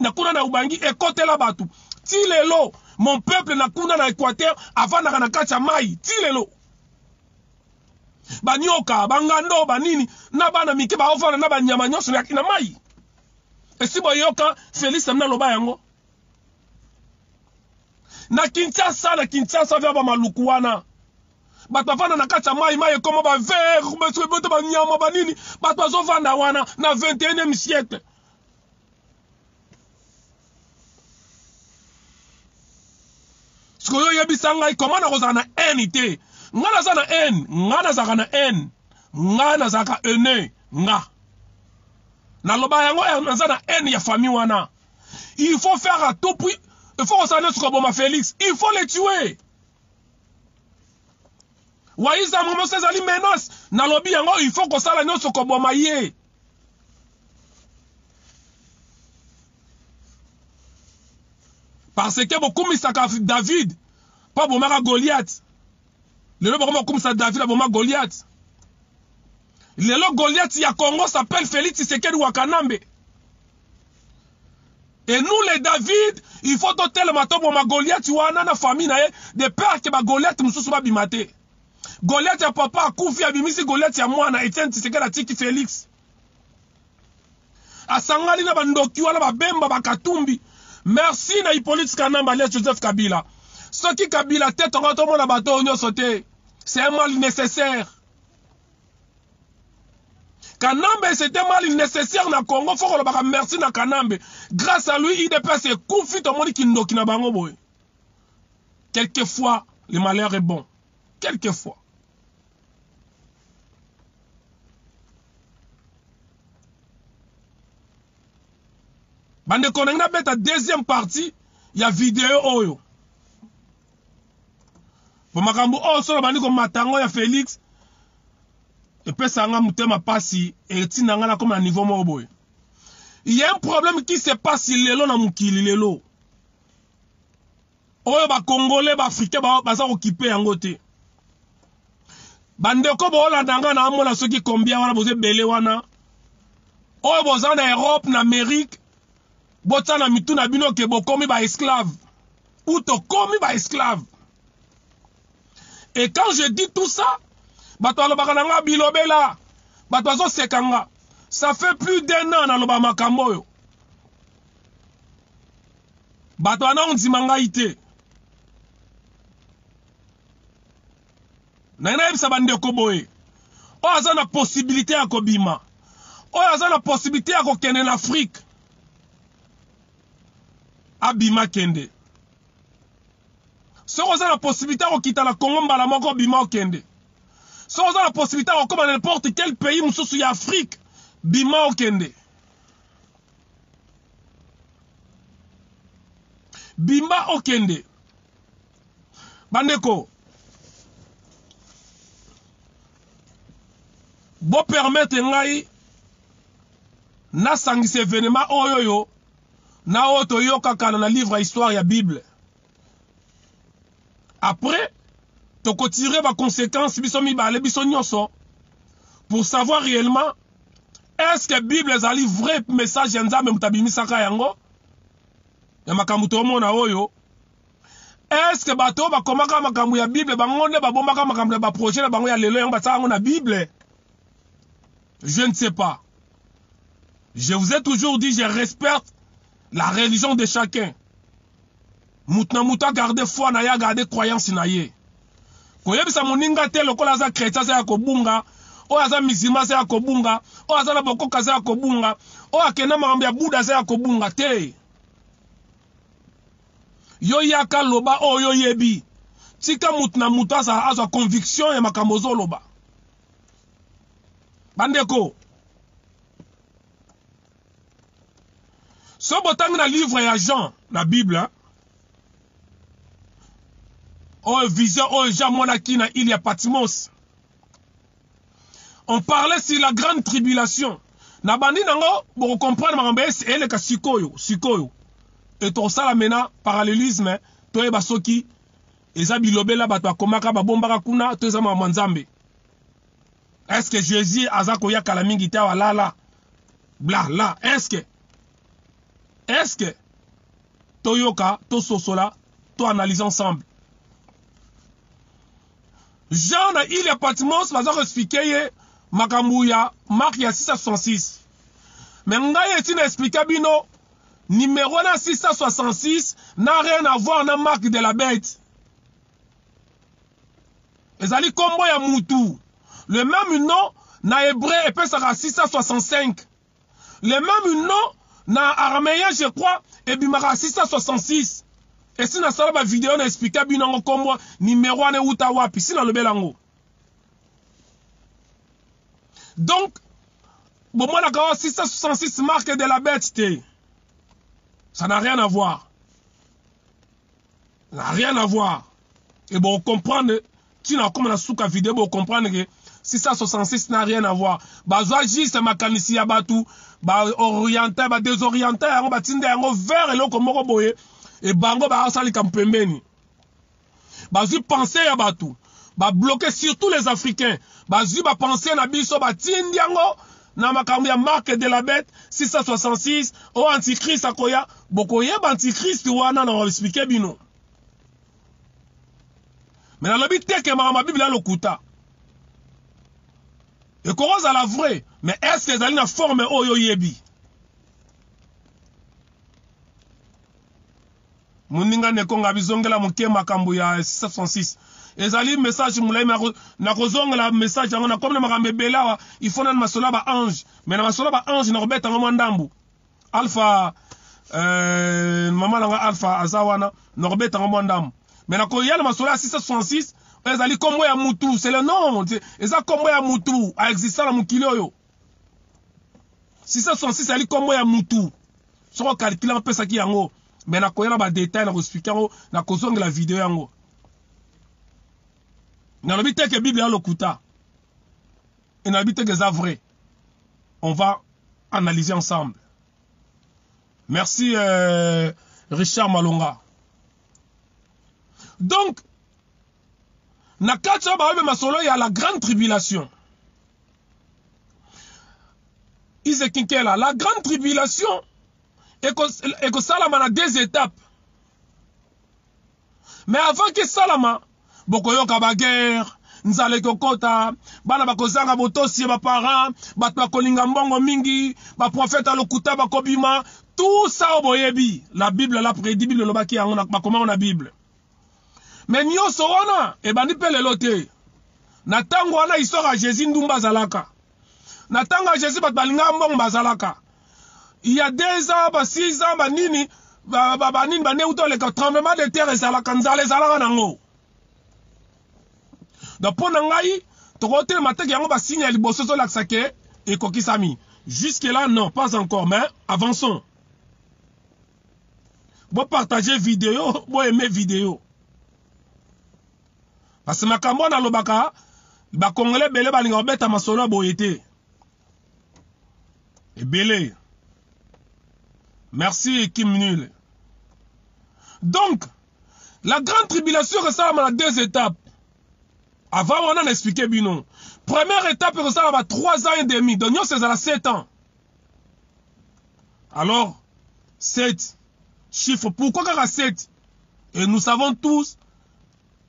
na kuna na ubangi ekotela bato ti lelo mon peuple na kuna na équateur avandaka na kati ya mai ti lelo banyoka bangando banini na bana mike baofana na banyama nyonso na, na mai esi boyoka felix amina aloba yango na kinshasa na kinshasa vya bamaluku wana bato bafanda na kati ya mai mai ekoma bavere boto banyama banini bato bazofanda wana na 21e siècle sikoyo oyebisa ngai koma nakozala na haine te ngai naza na haine ngai nazalaka na haine ngai nazalaka haine nga naloba yango eh, naza na haine ya famille wana il faut faire à tout prix il faut kosala nyonso koboma félix il faut le tuer waiza momosi ezali menace nalobi yango il faut kosala nyonso koboma ye parce que bokumisaka david mpo abomaka goliath lelo bakoma kokumisa david aboma goliath lelo goliath ya congo s'appelle félix tshisekedi wa kanambe et nous les david il faut totelema toboma goliath wana na famille na ye de peur ke bagoliath mosusu babima te Goliath ya papa akufi abimisi Goliath ya mwana Etienne Tshisekedi atiki Felix. Asangani na bandoki wana babemba bakatumbi. Merci na Hippolyte Kanamba alias Joseph Kabila. Soki Kabila te tonga tomona bato oyo nyonso te. C'est un mal nécessaire. Kanambe c'était mal nécessaire na Congo faut kolobaka merci na Kanambe. Grâce à lui IDPS ekufi tomoni kindoki na bango boye. Quelquefois, le malheur est bon. Quelquefois. bandeko ndenge nabeta deuxième partie ya video oyo po makambo oyo solo bandi komata yango ya félix epesa nga motema mpasi etinda nga nakoma na niveau moko boye il y a un problème qui se passe lelo na mokili lelo oyo ba congolais ba africain baza kokipe yango te bandeko boolanda ngai na amona soki combien wana boza ebele wana oyo boza na europe na amérique botya na mitu na bino ke bokomi baesclave ou tokomi baesclave et quand je dis tout ça bato balobaka na ngai bilobela bato bazoseka nga ça fait plus d'un an naloba makambo oyo bato wana ondima ngai te naye nayebisa bandeko boye oyo aza na posibilite ya kobima oyo aza na posibilite ya kokende na afrike abima kende soki oza na posibilite ya kokita na congo mbala moko obima okende soki oza na posibilite ya kokoma na n'importe quel pays mosusu ya afrike bima okende bimba okende bandeko bopermete ngai nasangisa evenema oyo oyo na oyo toyokaka na livre ya histoire ya bible après tokotire ba conséquences biso mibale biso nyonso pour savoir réellement est ce que bible ezali vrai message ya nzambe moto abimisaka yango ya makambo toomona oyo est ce que bato oyo bakomaka makambo ya bible bango nde babombaka makambo na baprojet na bango ya lelo yango batyaka yango na bible je ne sais pas je vous ai toujours dit je respecte la religion de chacun moto na moto agarde foi na ye agarde croyance na ye koyebisa moninga te lokola aza chrétien aza ya kobunga oyo aza mizima aza ya kobunga oyo aza na bokoka aza ya kobunga oyo akenda makambo ya buda aza ya kobunga te yo yaka loba oyo oyebi tika moto na moto azala azwa conviction ya makambo ozoloba bandeko so botangi na livre ya jean na bible oyo vision oyo jean amonaki na ile ya patmos on parlait sur la grande tribulation na bandi nango bokocomprendre makambo eleka sikoyo sikoyo e tokosala mena parallelisme toyeba soki eza bilobela bato bakomaka babombaka kuna to eza makambo ya nzambe est-ce que Jésus aza koya kala mingi te awa la la bla la est-ce que est-ce que toyoka tososola to analyse ensemble Jean na ile ya Patmos baza koexplike ye makambo ya mark ya 666 me ngai esi na explika bino numero na 666 na rien avoir na mark de la bête ezali kombo ya mutu le meme nom na hebreu epesaka 665 le meme nom na arameyen je crois ebimaka 666 esi nasala ba video na explika bino yango kombo numero wana ewuta wapi si nalobela yango donc bomonaka wa 666 marque de la bete te ça n'a rien à voir na rien à voir et bon comprendre tina akoma na suka video bo comprendre que 666 n'a rien à voir bazwa juste makanisi ya bato baorienta badesorienta yango batinda yango vers eloko moko boye e bango baasala likambo pembeni bazwi pense ya bato babloke surtout les africains bazwi bapense na biso batindi yango na makambo ya marque de la bete 666 o antichrist akoya bokoyeba antichrist wana na explique bino me nalobi te ke makambo ya biblia lokuta ekoki ozala vrai me eske ezali na forme oyo oyebi Moninga Neko Ngabi zongela moke makambo ya 666. Ezali message mulayi mais nako zongela message yango nakomi na makambo ebele awa il faut nanu masolo ya ba ange mais na masolo ya ba ange nako beta yango mwa ndambu. Alpha euh, mama na nga Alpha aza wana nako beta yango mwa ndambu. Mais nako ya na masolo ya 666 ezali kombo ya mutu c'est le nom eza kombo ya mutu a exista na mokili oyo. 666 ali kombo ya mutu soki okalkile bapesaki yango me nakoya na badetail na koexplike yango na kozongela video yango nalobi te ke bible ya lokuta e nalobi te ke eza vrai on va analyser ensemble merci euh, richard malonga donc na kati oyo baoyo masolo ya la grande tribulation Isaac Nkela, la grande tribulation ekosalama na deux étapes. Mais avant que salama, bokoyoka ba guerre, nzala ekokota, bana bakozanga botosi ya ba parents, bato bakolinga mbongo mingi, ba prophète ya lokuta bakobima, tout ça oboyebi. La Bible l'a prédit, Bible elobaki yango, bakomango na Bible. Mais nyoso wana ebandi pe lelo te. Na tango wana histoire ya Jésus ndumba azalaka. Na tango ya Jésus bato balingaka mbongo bazalaka. Il y a deux ans, ba six ans, ba nini, ba, ba, ba nini, ba nde uto leka tremblement de terre ezalaka, nzala ezalaka nango. Donc mpo na ngai tokotelema te yango basigne ya liboso ezolakisa ke ekokisami jusque là non pas encore mais avançons bo partage video bo aime video parce que makambo wana alobaka bakongole ebele balinga kobeta masolo ya boye te ebele merci kim nul donc la grande tribulation ekosalama na deux étapes avant wana na explike bino première étape ekosalama 3 ans et demi donc nyonso ezala 7 ans alors sept chiffre pourquoi kaka sept et nous savons tous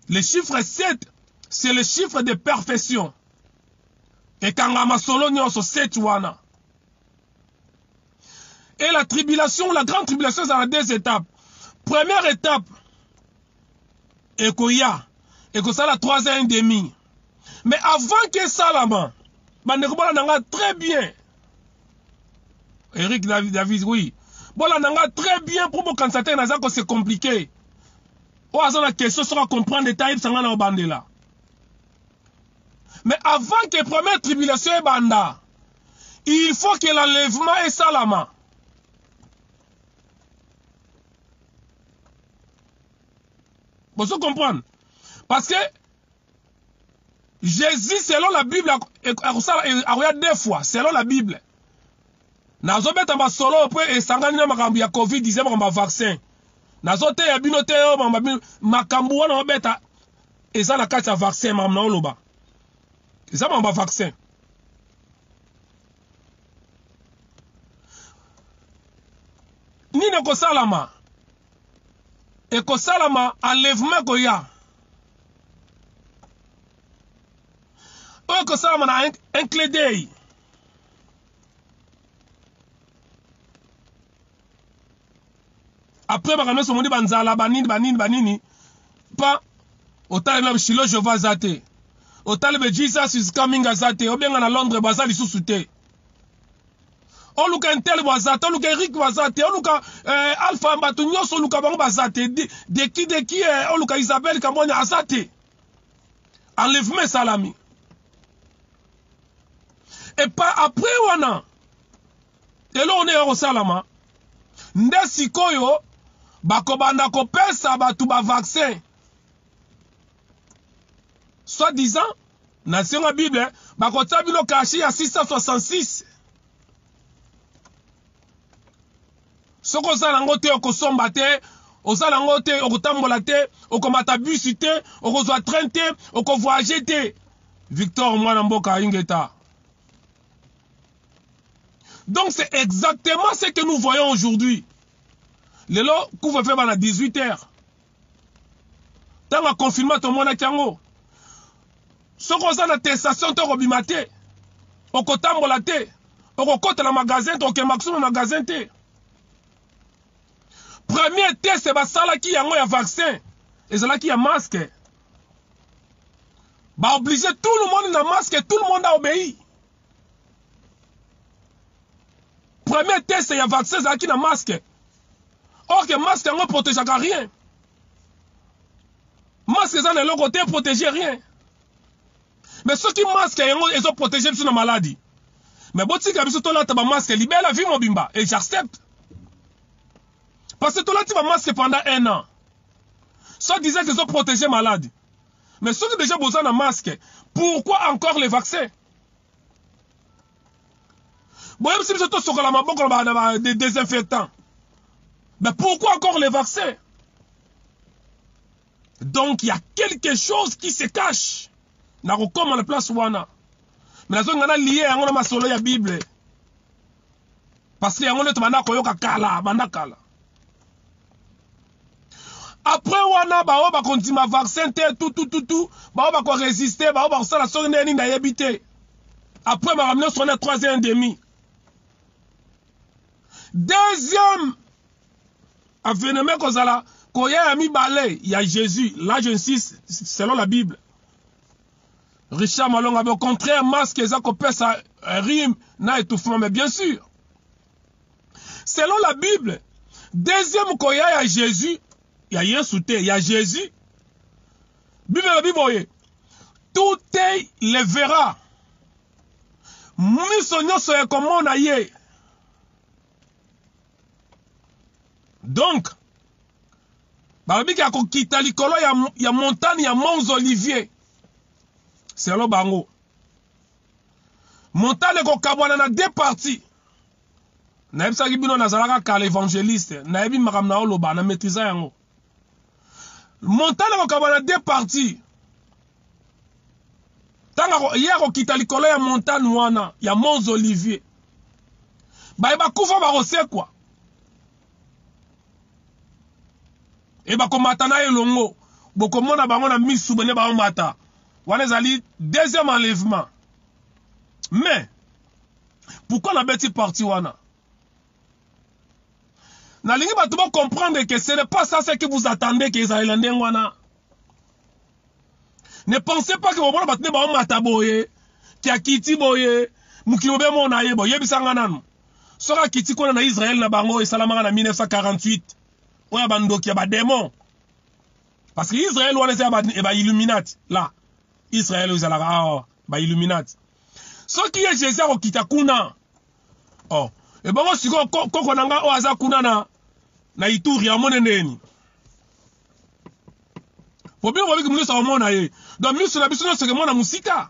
Le chiffre 7, c'est le chiffre de perfection. Et quand solon, solo a 7 wana et la tribulation la grande tribulation a deux étapes première étape ekoya ekosala 3 ans et demi mais avant ke esalama bandeko bolanda nga très bien eric david, david oui bolanda nga très bien mpo bokanisa te naza kose komplike oyo aza na question soki acomprendre te ayebisa nga na obandela mais avant que première tribulation ebanda il faut que l'enlèvement esalama bozo comprendre parce que jésus selon la bible akosala akoya deux fois selon la bible nazobeta masolo mpo esangani na makambo ya covid 19 makambo ya vaccin nazoteya bino te yo makambo makambo wana obeta eza na kati ya vaccin makambo na oloba eza makambo ya vaccin nini ekosalama ekosalama enlèvement ekoya oyo ekosalama na incledei après makambo nyonso omoni banzala banini banini banini pa otaleli na bishilo jehova aza te otalebe jesus is coming aza te obenga na londres baza lisusu te oluka intel baza te oluka eric baza te oluka eh, alpha bato nyonso oluka bango baza te deki deki eh, oluka isabelle kamwani aza te enlèvement esalami epa apres wana eloko nde ya kosalama nde sikoyo bakobanda kopesa bato bavaccin soit disant na senga bible bakotia bino kashi ya 666 soki oza nango te okosomba te oza nango te okotambola te okomata busi te okozwa train te okovoyage te victor mwana mboka ingeta donc c'est exactement ce que nous voyons aujourd'hui lelo couvre-feu bana 18 heures ntango ya confinement tomonaki yango soki oza na testation te okobima te okotambola te okokota na magasin te okokende makusu na magasin te premier test basalaki yango ya vaccin ezalaki ya masque baoblige tout le monde na masque tout le monde aobei premier test ya vaccin ezalaki na masque or que masque yango protegeaka rien masque eza na eloko te protege rien mais soki masque yango ezo protege biso na maladi mais botika biso tolata bamaske libela vie mobimba et j'accepte parce que tolati bamaske pendant un an soit disant qu'ils ont protégé malade mais soki déjà boza na masque pourquoi encore les vaccins boyebisi biso tosokola maboko na ba désinfectant mais pourquoi encore les vaccins donc il y a quelque chose qui se cache nakokoma na place wana mais nazongi nga nalie yango na masolo ya bible parce que yango nde tobanda koyoka kala banda kala après wana baoyo bakondima vaccin te tutututu baoyo bakoresiste baoyo bakosala soki ndenge nini nayebi te après makambo nyonso wana 3 heures demi deuxième avenement ekozala koya ya mibale ya jésus là je insiste selon la bible richard malonga mais au contraire masque eza kopesa eh, rime na étouffement mais bien sûr selon la bible deuxième koya ya jésus ya yesu te ya jésus bible elobi boye tout œil le verra miso nyonso ekomona ye donc balobi ke akokita likolo ya, ya montagne ya mons olivier selon bango Montana ekokabwana na deux parties. nayebisaki bino nazalaka kala evangeliste nayebi makambo na oloba na maîtrisa yango montana kokaba na deux parties ntango ye akokita likolo ya montagne wana ya mons olivier baye bakufa bakosekwa E bakomata na elongo. Bokomona bango na misu bene baomata. Wana ezali deuxième enlèvement. Mais, pourquoi nabeti parti wana? nalingi bato ba comprendre que ce n'est pas ça ce que vous attendez que ezalela ndenge wana ne pensez pas que bomona bato nde baomata boye ke akiti boye mokili bobe mona ye boyebisa nga nanu soki akiti kuna na israele na bango esalamaka na 1948 oyo ya bandoki ya bademon parce que israel wana eza ya bailluminati ba la israel oyo ezalaka awa bailluminati soki ye jesus akokita kuna oh. ebongo sikoyo koko na ngai oyo aza kuna na, na ituri amone ndeni po bino bobiki miso akomona ye donc miso na biso nyonso ekemona mosika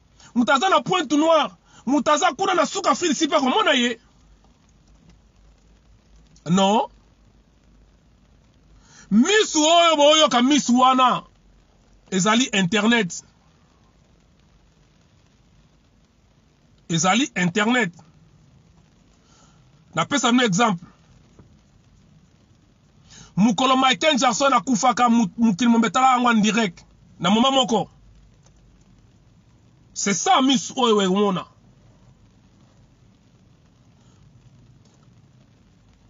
moto aza na pointe noire moto aza kuna na suka fil sipe akomona ye non misu oyo boyoka misu wana ezali internet ezali internet napesa bino exemple mukolo Michael Jackson akufaka mukili mombe tala yango en direct na moma moko c'est ça misu oyo ekomona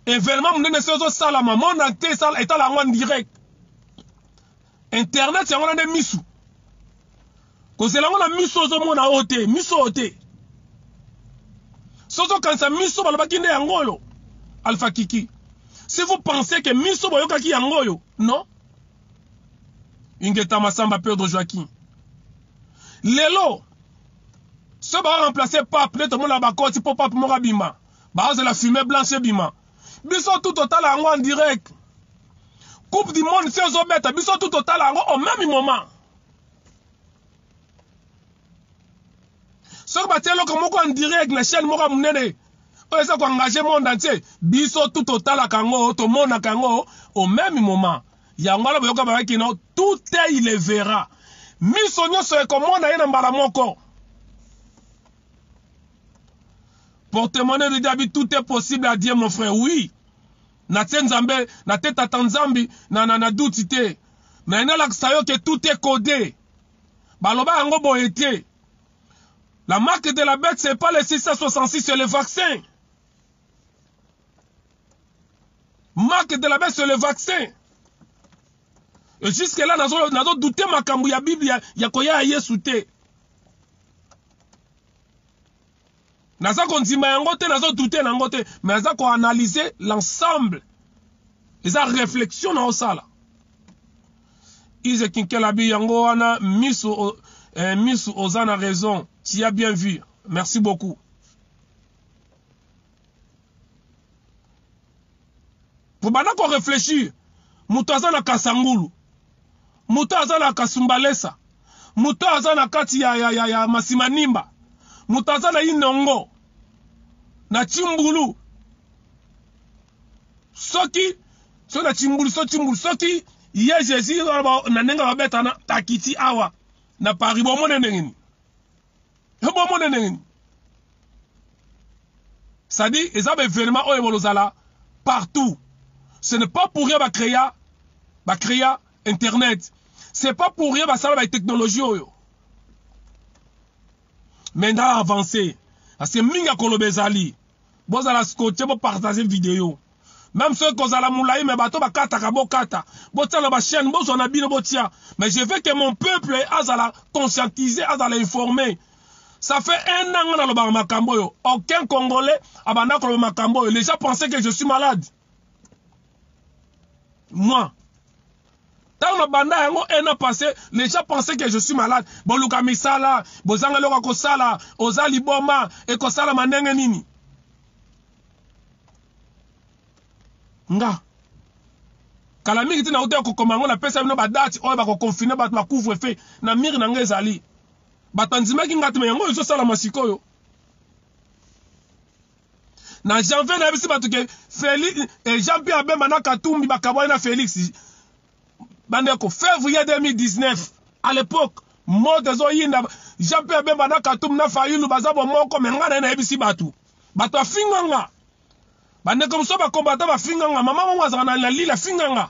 evenement monene soki ezosalama monde entier etala yango en direct Internet yango na nde misu. Kozela yango na misu ozomona oyo te, misu oyo te. Soki ozokanisa misu balobaki nde yango oyo, Alpha Kiki. Si vous pensez que misu boyokaki yango oyo, non. Ingeta Masamba Pedro Joaquim. Lelo, so ba remplacer pape nde tomona bakoti mpo pape moko abima. Baozela fume blanche ebima. biso tout totala yango en direct coupe du monde si ezobeta biso tout totala yango au même moment soki batie eloko moko en direct na chaîne moko ya monene oyo eza koengage monde entier biso tout totalaka yango tomonaka yango au même moment yango wana boyoka bayaki no tout est il verra miso nyonso ekomona ye na mbala moko Portemone de David tout est possible à Dieu mon frère oui na tse nzambe na te tata nzambi na na na doute te mais nalakisa yo ke tout est codé baloba yango boye te la marque de la bête c'est pas le 666 c'est le vaccin marque de la bête c'est le vaccin et jusque là nazo nazo douter makambo ya biblia ya koya ya yesu te naza kondima yango te nazo doute na yango te mais naza koanalyse l'ensemble eza réflexion na osala ise kinkelabi yango wana misu, eh, misu oza na raison tu as bien vu merci beaucoup Vous banda ko réfléchir. Moto aza na Kasangulu. Moto aza na Kasumbalesa. Moto aza na kati ya, ya, ya, ya Masimanimba. Moto aza na Inongo. Na Chimbulu. Soki, soki na Chimbulu, soki Chimbulu, soki ye Jésus na ndenge babetana akiti awa na Paris bomone ndenge nini Yo bo mona ndenge nini? Ça dit eza ba événement oyo bolozala partout. Ce n'est pas pour rien ba créa ba créa internet. C'est pas pour rien ba sala ba technologie oyo. Mais nda avancer. Parce que mingi akolobezali. Bozala scotché bo partager vidéo. Meme soki ekozala mulayi mais bato bakataka bokata botia na ba chaine bozwa na bino botia mais je veux que mon peuple azala conscientise azala informe ça fait un an nga nalobaka makambo oyo aucun congolais abanda koloba makambo oyo les gens pensaient que je suis malade moi Tango na banda yango un an passe, les gens pensaient que je suis malade. Boluka misala, bozanga eloko kosala, oza liboma, ekosalama ndenge nini? Nga kala mingi te nauta kokoma yango napesa bino badate oyo bakokonfine bato bacouvre fe na mire na nga ezali bato bandimaki nga te me yango ezosalama sikoyo na janvier nayebisi bato ke felix eh, jean pierre bemba na katumbi bakabwani na felix bandeko février 2019 à l'époque moto ezoyinda jean pierre bemba na katumbi na fayulu baza bomoko me ngai naye nayebisi bato bato afinga nga bandeko mosusu bakombata bafinga nga mama mongo azalaka na lila afinga nga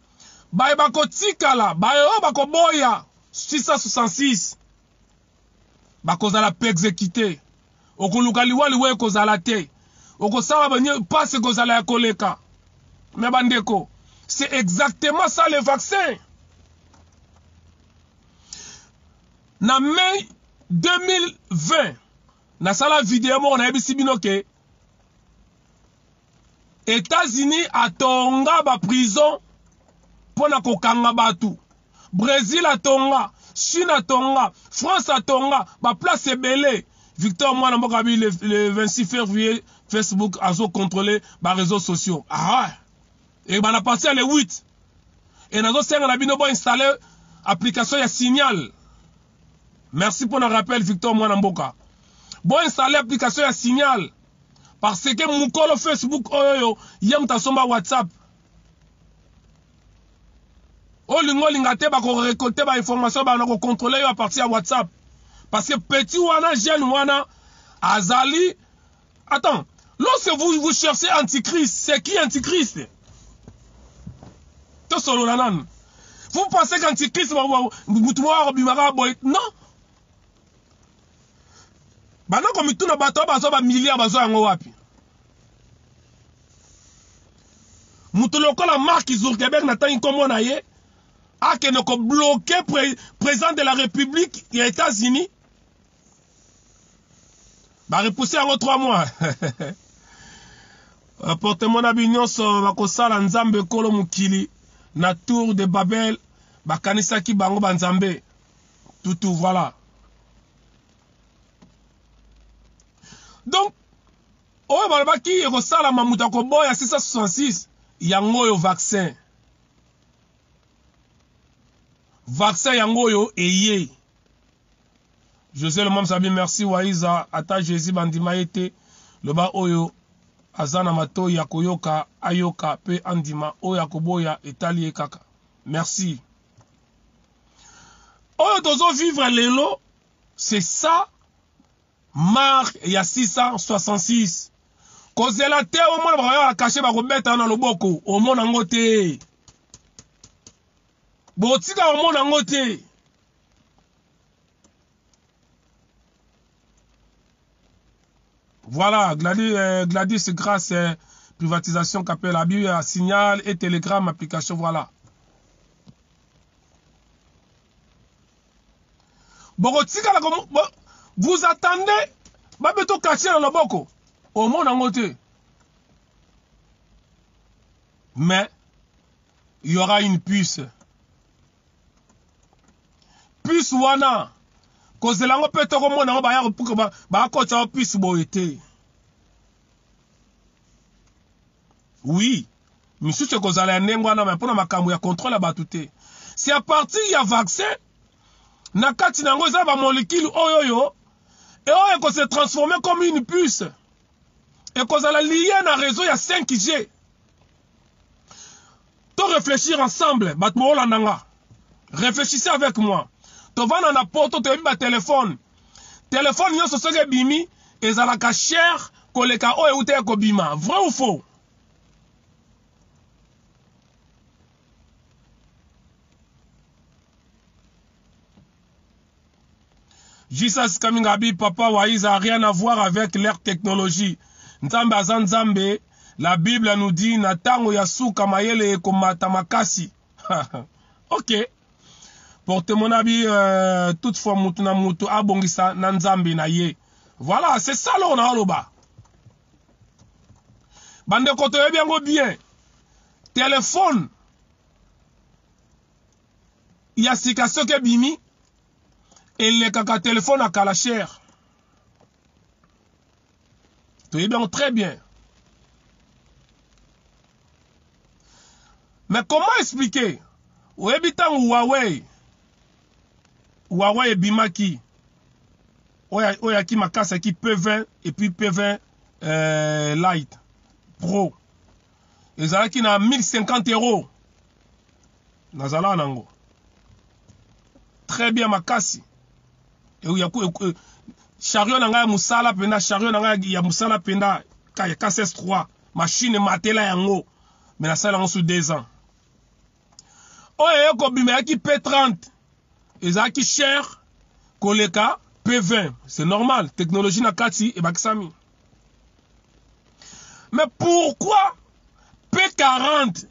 Baye bakotikala, baye oyo bakoboya 666 bakozala pexekite. Okoluka liwa, liwa ekozala te. Okosala banye pasi ekozala ya koleka. Mais bandeko, c'est exactement ça le vaccin. Na mai 2020 nasala video moko nayebisi bino ke Etats-Unis atonga ba prison mpo na kokanga bato. Bresil atonga, Chine atonga, France atonga ba place ebele. Victor mwana mboka abi le, le 26 février Facebook azo contrôler ba réseaux sociaux. Ah, et bana partir le 8. Et nazo senga na bino bo installer application ya Signal. Merci pour le rappel Victor mwana mboka. Bo installer application ya Signal. parce que mukolo facebook oyo oyo ye moto asomba whatsapp olinga olinga te bakorekolte bainformation bana kocontrole yo apartir ya whatsapp parce que petit wana jeune wana azali attends lorsque vous, vous cherchez antichrist c'est qui antichrist tosolola nanu vous pensez qu'antichrist mutu moko akobimaka boye non banda komituna bato oyo bazwa bamiliare bazwa yango wapi moto lokola mark zurkeberg natangi nkombo na ye akende kobloke pre, président de la république ya états-unis barepousse yango 3 mois portement na bi nyonso bakosala nzambe ekolo mokili na tour de babel bakanisaki bango banzambe tutu voilà donc oyo balobaki ekosalama moto akoboya 666 yango oyo vaccin vaccin yango oyo eye josé lomam sabi merci waiza ata jésus bandima ye te loba oyo aza na matoi ya koyoka ayoka mpe andima oyo akoboya etali ye kaka merci oyo tozo vivre lelo c'est ça marque ya 666 kozela te omona bakoyaka kashe bakobeta na loboko omona yango te botika omona yango te voilà gladis, euh, gladis grâce euh, privatisation kapela abi ya signal et telegram application voilà bokotikala vous attendez babe tokatie na loboko omona yango te mais il y aura une puce puce wana kozela yango mpe tokomona yango baya bakotya yango puce boye te Oui, misusu ekozala ya ndenge wana, mais pona makambo ya contrôle ya batu te. C'est à partir ya vaccin na kati na yango eza ba molécules oyo yo et oyo eko se transformer comme une puce. Ekozala lié na réseau ya 5G. To reflechir ensemble batu bolanda nga. Reflechissez avec moi. Tovanda na poto toyebi ba telephone. Telephone nyonso soki ebimi ezalaka cher koleka oyo euta ya kobima. Vrai ou faux? Jesus coming abi papa waiza rien à voir avec leur technologie nzambe aza nzambe la bible nous dit na tango ya suka mayele ekomata makasi ok pour témoigner abi euh, toutefois mutu na mutu abongisa na nzambe na ye voilà c'est ça loko na oloba bandeko toyebi yango bien telefone ya sika soki ebimi elekaka telefone ya kala cher toyebi yango très bien mais comment expliquer oyebi ntango huawei huawei ebimaki oyo yaki makasi yaki p20 epuis p20 euh, light pro ezalaki na 1050 euros nazalaka nango très bien makasi chariot na ngai ya mosala mpenza chariot na ngai ya mosala mpenza ya kases 3 mashine ematela yango me nasala yango su 2 ans oyo eye kobima yaki p30 ezalaki cher koleka p20 c'est normal technologie na kati ebakisami mais pourquoi p40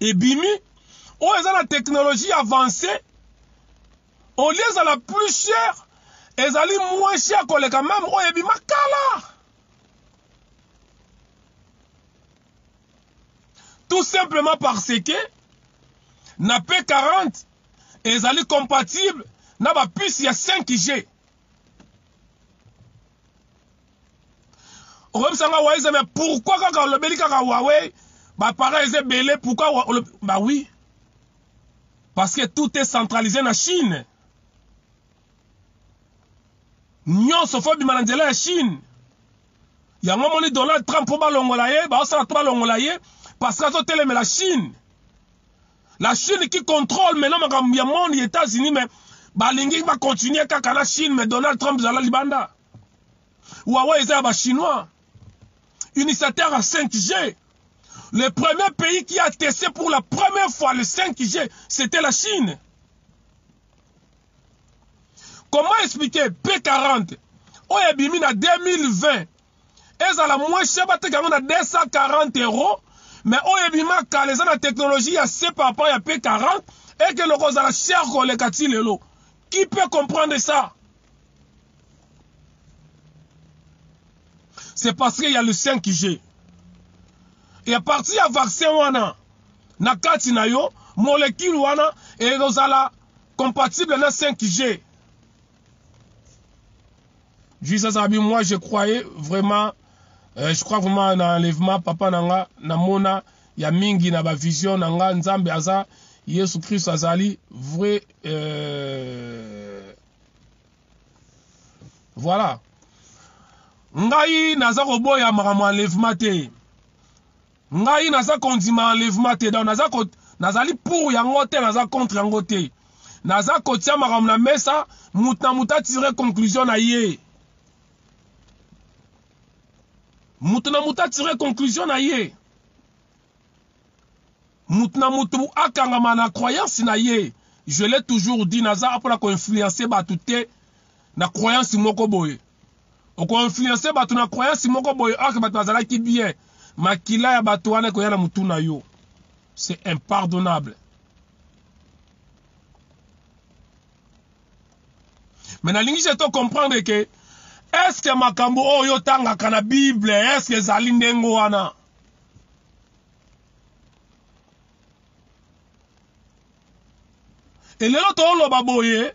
ebimi oyo eza na technologie avance olie ezala plus cher ezali moins cher koleka meme oyo ebima kala tout simplement parce que na p40 ezali compatible na bapisi ya 5g okoyebisa nga wa eza me pourkui kaka olobeli kaka huawei baappareil eza ebele pourkui ba oui parce que tout est centralisé na chine nyonso fo bima na nzela ya chine yango omoni donald trump mpo balongola ye baosala to balongola ye parce que azotelemela chine La Chine qui contrôle maintenant makambo ya monde ya États-Unis mais balingi ba continuer kaka na Chine mais Donald Trump zala libanda. Huawei eza ya ba Chinois. Initiateur ya 5G. Le premier pays qui a testé pour la première fois le 5G, c'était la Chine. Comment expliquer P40 oyo ebimi na 2020 ezala moins cher bateka yango na 240 euros mais oyo ebima kala eza na technologie ya cpapa ya p40 ekende kozala cher koleka ti lelo qui peut comprendre ça c'est parce qu'il y a le 5G et à partir ya vaccin wana na kati na yo molecule wana ekozala compatible na 5G Juste à Zabi, moi je croyais vraiment, euh, je crois vraiment na enlèvement, papa nanga, na mona, ya mingi na ba vision nanga, nzambe aza, Yesu Christ azali, vrai, euh, voilà. Ngai naza koboya makambo enlèvement te. Ngai naza kondima enlèvement te donc naza ko nazali pour yango te naza contre yango te naza kotia makambo na mesa moto na moto atire conclusion na ye moto na moto atire conclusion na ye moto na moto akangama na croyance na ye je l'ai toujours dit naza mpo na koinfluence bato te na croyance moko boye Oko influencer batu na croyance moko boye or que batu bazalaki bien. Makila ya batu wana ekoya na mutu na yo. C'est impardonnable. Mais nalingi je to comprendre que est-ce que makambo oyo otangaka na Bible est-ce que ezali ndenge wana? elelo toloba boye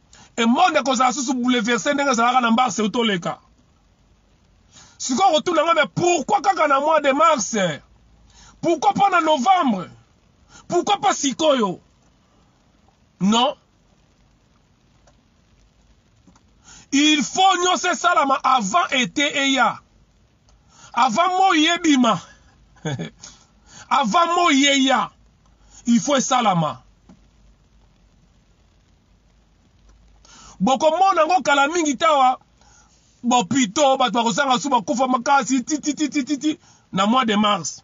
e monde ekozala susu bouleverse ndenge ezalaka na mars eutoleka sikoyo kotuna nga me pourkui kaka na mois de mars pourkui mpo na novembre pourkui mpo sikoyo non il faut nyonso esalama avant ete eya Avant moyi ebima. Avant moyi eya. Il faut esalama. bokomona yango kala mingi tawa bopito bato bakozanga su bakufa makasi tititititi na mois de mars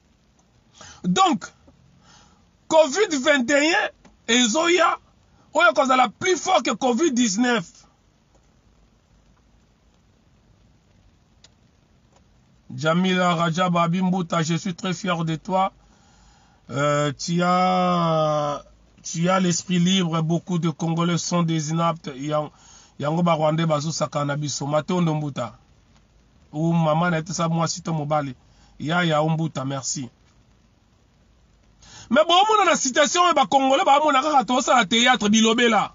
donc covid 21 ezoya oyo ekozala plus fort que covid 19 Jamila Rajab Abimbuta, je suis très fier de toi. Euh, tu as, tu as l'esprit libre. Beaucoup de Congolais sont des inaptes. Yango ba Rwandais bazosaka na biso. Matondo Mbuta. ou maman na ye toza mwasi to mobali yaya ombuta merci me boomona na citation oyo bakongole baamona kaka tosala théâtre bilobela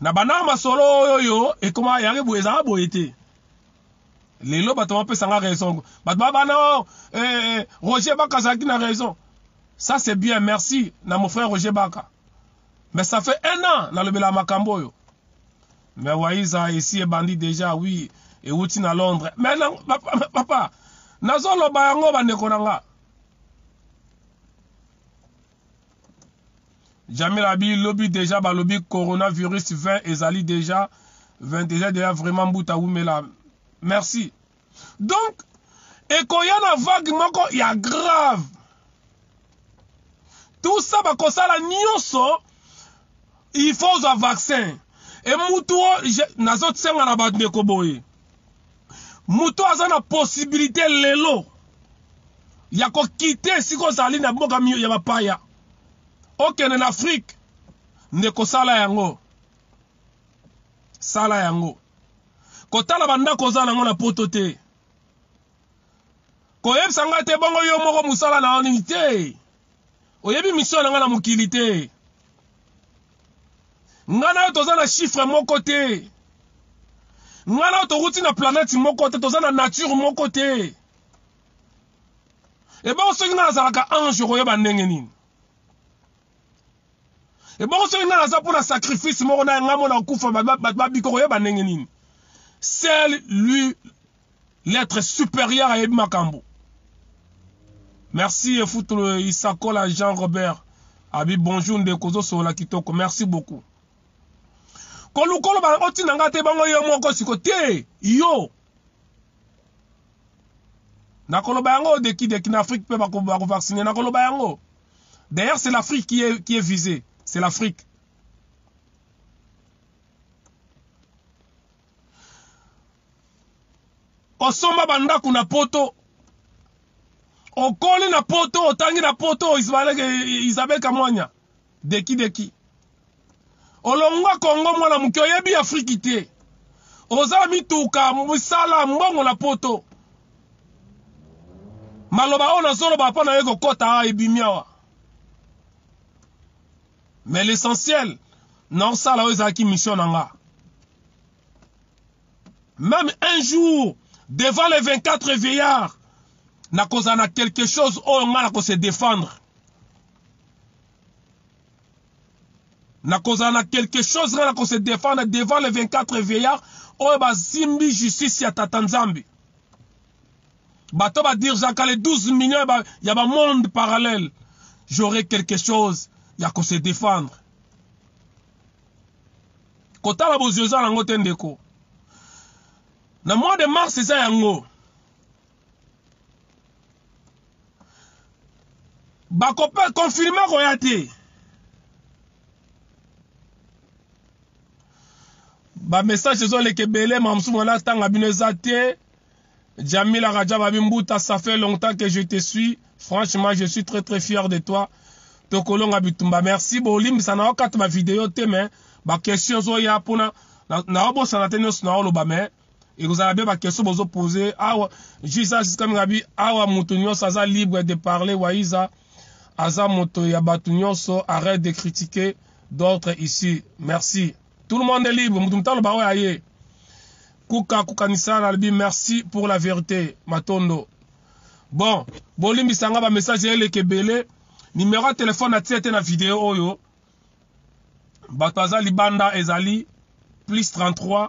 na banaka masolo oyo oyo ekoma yake boye ezalaka boye te lelo bato bapesanga raison bato babana o oh, eh, eh, roger baka azalaki na raison ça c'est bien merci na mon frère roger baka mais ça fait un an nalobela makambo oyo Mais Waiza esi ebandi deja oui ewuti na Londres. Mais na, papa, papa nazoloba yango bandeko na nga. Jamil Abi lobi deja balobi coronavirus 20 ezali deja 20 deja deja vraiment mbuta wumela. Merci. donc ekoya na vague moko ya grave tout ça bakosala nyonso il faut ozwa vaccin e mutu nazosenga na bandeko boye mutu aza na possibilité lelo ya kokite esika ozali na mboka ya bapaya okende na afrike nde kosala yango sala yango kotala bandako oza nango na poto te koyebisa ngai te bongo yo moko mosala na yo nini te oyebi misio na ngai na mokili te ngai na yo toza na chiffre moko te ngai na yo towuti na planeti moko te toza na nature moko te ebongo soki ngai nazalaka ange okoyeba ndenge nini ebongo soki ngai naza mpo na sacrifice moko naye ngai mona okufa bato babiko koyeba ndenge nini sel lui l'être supérieur ayebi makambo merci efutulu isakola jean robert abi bonjour ndeko ozosobola kitoko merci beaucoup koluka oloba otinda ngai te bango yo moko siko te yo nakoloba yango odeki deki na afrique mpe bakovaccine nakoloba yango d'ailleurs c'est l'afrique qui est, qui est visée c'est l'afrique osomba bandako na poto okoli na poto otangi na poto isabel kamwanya deki deki olongwa kongo mwana moke oyebi afriki te oza na mituka misala mbongo na poto maloba oyo nazoloba mpo naye kokɔta awa ebimi awa mais l'essentiel naosala oyo ezalaki mission na nga même un jour devant les 24 vieillards nakozala na quelque chose oyo ngai nakose défendre na kozala na quelque chose nga na ko se défendre devant les 24 veillards oyo bazimbi justice ya tata nzambe bato badirigeaka les 12 millions ya ba, ya ba monde parallèle j'aurai quelque chose ya ko se défendre kotala bozwi eza nango te ndeko na mois de mars eza yango bakope confirme koya te bamessage ezoleka ebele ma mosusu mwana atanga bino eza te jamila rajaba bimbuta ça fait longtemps que je te suis franchement je suis très très fier de toi tokolonga bitumba merci bolimbisa na okata bavideo te me baquestion ezoya mpona naobosana te nyonso naoloba me ekozala be ba question bozo poser awa jesus kamirabi awa moto nyonso aza libre de parler waiza aza moto ya bato nyonso arrête de critiquer d'autres ici merci tout le monde est libre moto motalo baoyo aye kuka kukanisa nalobi merci pour la verité matondo bon bolimbisa nga bamessage eleka ebele nimero ya telefone atie te na video oyo bato aza libanda ezali plus 33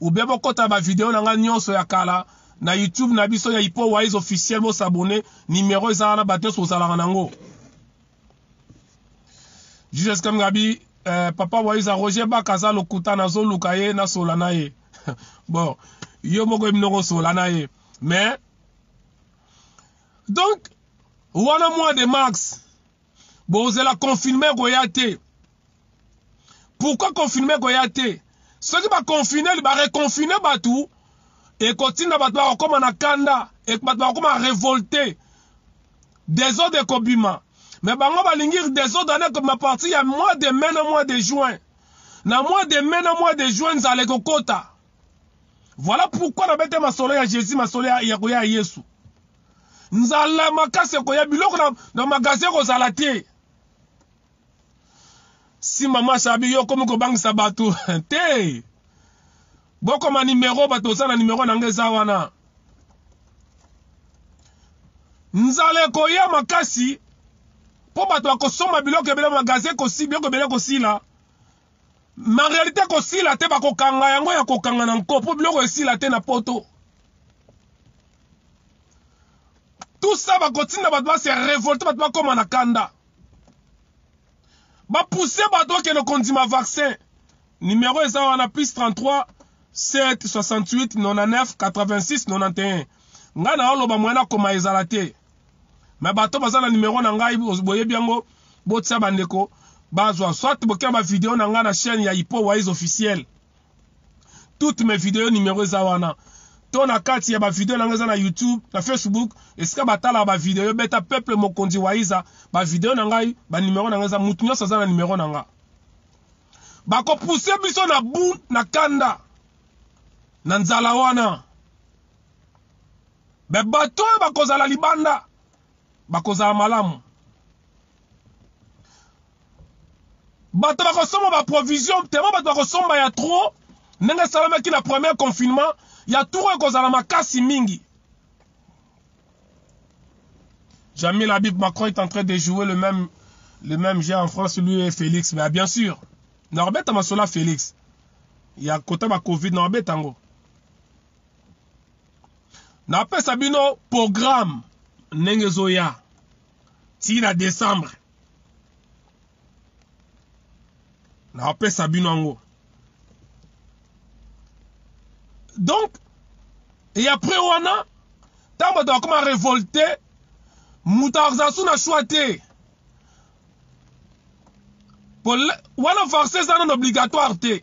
ou bien bokota ba video na nga nyonso ya kala na YouTube na biso ya Ipo Wise officiel bo s'abonner numero eza wana bato nyonso ozalaka nango Jesus Kamgabi euh, papa Wise Roger Baka aza lokuta nazoluka ye na sola na ye bon yo moko eminoko sola na ye mais donc wana mois de mars bokozela confirme ekoya te pourquoi confirme ekoya te soki baconfineli bareconfine bato ekotinda bato bakokoma na kanda bato bakokoma revolte desordre ekobima me bango balingi desordre wana ekobima parti ya mois de mai na mois de juin na mois de mai na mois de juin nzala ekokota voilà pourquoi nabete masolo ya jésus masolo ya koya ya yesu nzala makasi ekoya biloko na, na magasin ekozala te si mama shabi yo okomi kobangisa bato te bokoma nimero bato oza na nimero na nga eza wana nzala ekoya makasi mpo bato bakosomba biloko ebele magasin biloko ebele kosila Na realite kosila te bakokanga yango ya kokanga na nko mpo biloko esila te na poto. Tout ça bakotinda bato basi ya revolte bato bakoma na kanda. Bapousse bato okende kondima vaccin. Numero eza wana plus 33 7 68 99 86 91. Ngai naoloba moyen akoma ezala te. me bato baza na numero na ngai boyebi yango botia bandeko bazwa soit bokia ba video na ngai na chaîne ya ipo wise officiel toutes mes videos numero eza wana to na kati ya bavideo na ngai eza na youtube na facebook esika batalaka bavideo beta peuple mokonzi waiza bavideo na ngai banimero na ngai eza motu nyonso aza na nimero na ngai bakopuse biso na bu na kanda na nzala wana me bato oyo bakozala libanda bakozala malamu bato bakosomba baprovision temo bato bakosomba ya trop ndenge esalamaki na premier confinement ya turo ekozala makasi mingi Jamil Habib Macron est en train de jouer le même, le même jeu en France, lui et Félix. Mais bien sûr, Norbert Amasola Félix. Il y a Kotaba Covid, Norbert Tango. napesa bino programme ndenge ezoya ti na décembre napesa bino yango donc et après wana ntango bato bakoma revolte moto akozala su na shwa te wana varse eza nano obligatoire te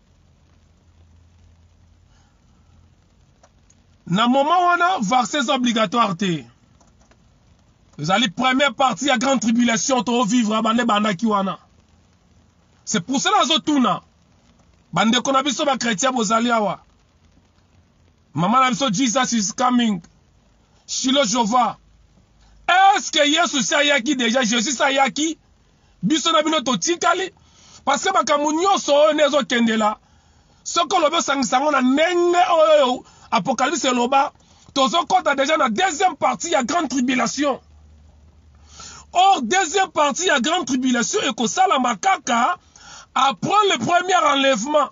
na moment wana vaccin eza obligatoire te ezali première partie ya grande tribulation tovivre bande ebandaki wana se pour cela azotuna bandeko na biso bakretien bozali awa mama na biso jesus is coming shilo jova eske yesu si ayaki deja jesus ayaki biso na bino totikali paske makambo nyonso oyo nde ezokendela soki olobi osangisa yango na ndenge oyo apocalypse eloba tozokɔta deja na deuxième partie ya grande tribulation or deuxième partie ya grande tribulation ekosalama kaka après le premier enlèvement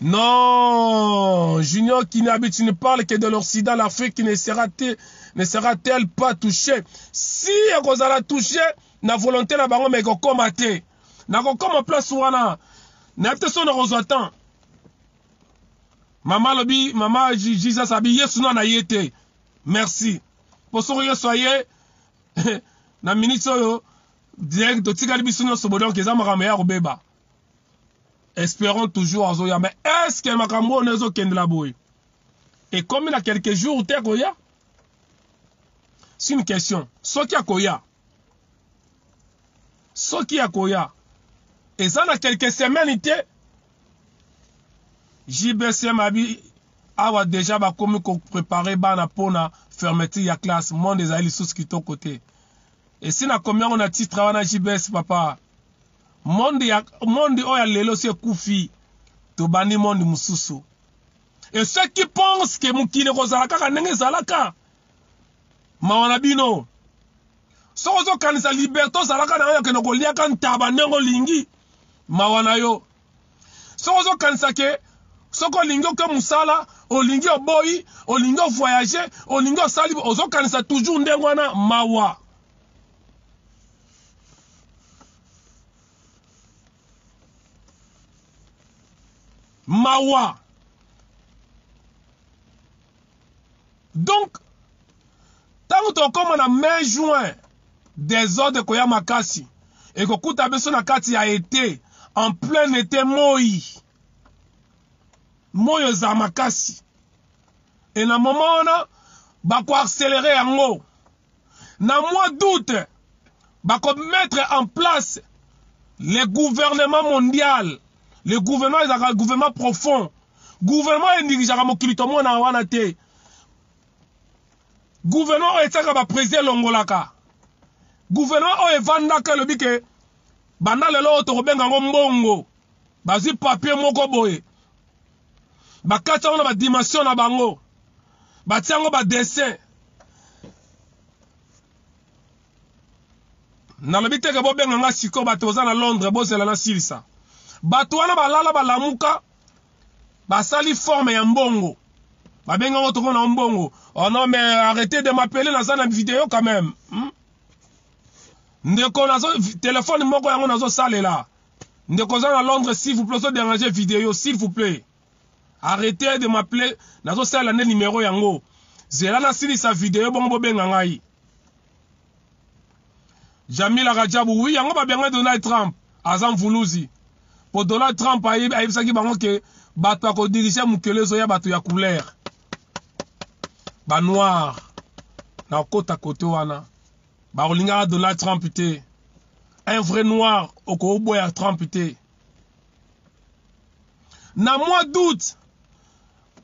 Non, Junior Kinabi, tu ne parles que de l'Occident, l'Afrique ne sera-t-elle ne sera pas touchée Si ekozala touchée, na volonté na bango, mais ekokoma te. Nakokoma place wana, na te so nakozwa temps. Mama lobi, mama Jesus abi Yesu na na ye te. Merci. Po soko Yesu aye, na minute oyo, Direct totikali biso nyoso bo donc eza makambo ya kobeba. Espérons toujours azoya mais est-ce que makambo oyo ezo kendela boye? Ekomi na quelques jours te koya? C'est une question. Soki akoya. Soki akoya. Eza na quelques semaines te. JBCM abi awa deja bakomi ko préparer bana pona fermeture ya classe monde ezali lisusu kitoko te Esi na komi yango na titre wana JBS papa. Monde ya monde oyo ya lelo si ekufi tobandi monde mususu. Et ceux qui pensent que mokili ekozala kaka ndenge ezalaka mawa na bino. Soko ozokanisa liberté ozalaka na yo ya kende koliaka ntaba ndenge olingi mawa na yo. soki ozokanisa ke soki olingi oke mosala olingi oboyi olingi ovoyage olingi osali ozokanisa toujours ndenge wana mawa mawa Donc tango tokoma na mai juin desordre koya makasi ekokuta biso na kati ya ete en plein ete moi moi eza makasi e na moma wana bakoaccelere yango na mois d'août bako mettre en place le gouvernement mondial le gouvernement ezalaka gouvernement profond gouvernement oyo endingisaka mokili tomona wana te gouvernement oyo etiaka baprésident elongolaka gouvernement oyo evandaka elobi ke banda lelo oyo tokobenga yango mbongo bazwi papier moko boye bakati yango na badimension na bango batia yango badessin nalobi teke bobenga nga sikoyo bato boza na londres bozela nasilisa bato wana balala balamuka basali forme ya mbongo babengi yango toko na mbongo oh non mais arrete de m'appeler naza na video quand même hmm? ndeko nazo telefone moko yango nazosalela Ndeko oza na Londres s'il vous plaît ozo déranger video s'il vous plaît. Arrêtez de m'appeler nazo salela nde numéro yango. Zela na silisa video bongo bobenga ngai. Jamila Rajabu oui yango ba benga Donald Trump aza mvuluzi. Po Donald Trump ayebisaki bango ke bato ya kodirige mokili ezoya bato ya couleur banoir na kota kote wana bakolingaka donald trump te un vrai noir okoboya trump te na mwa doute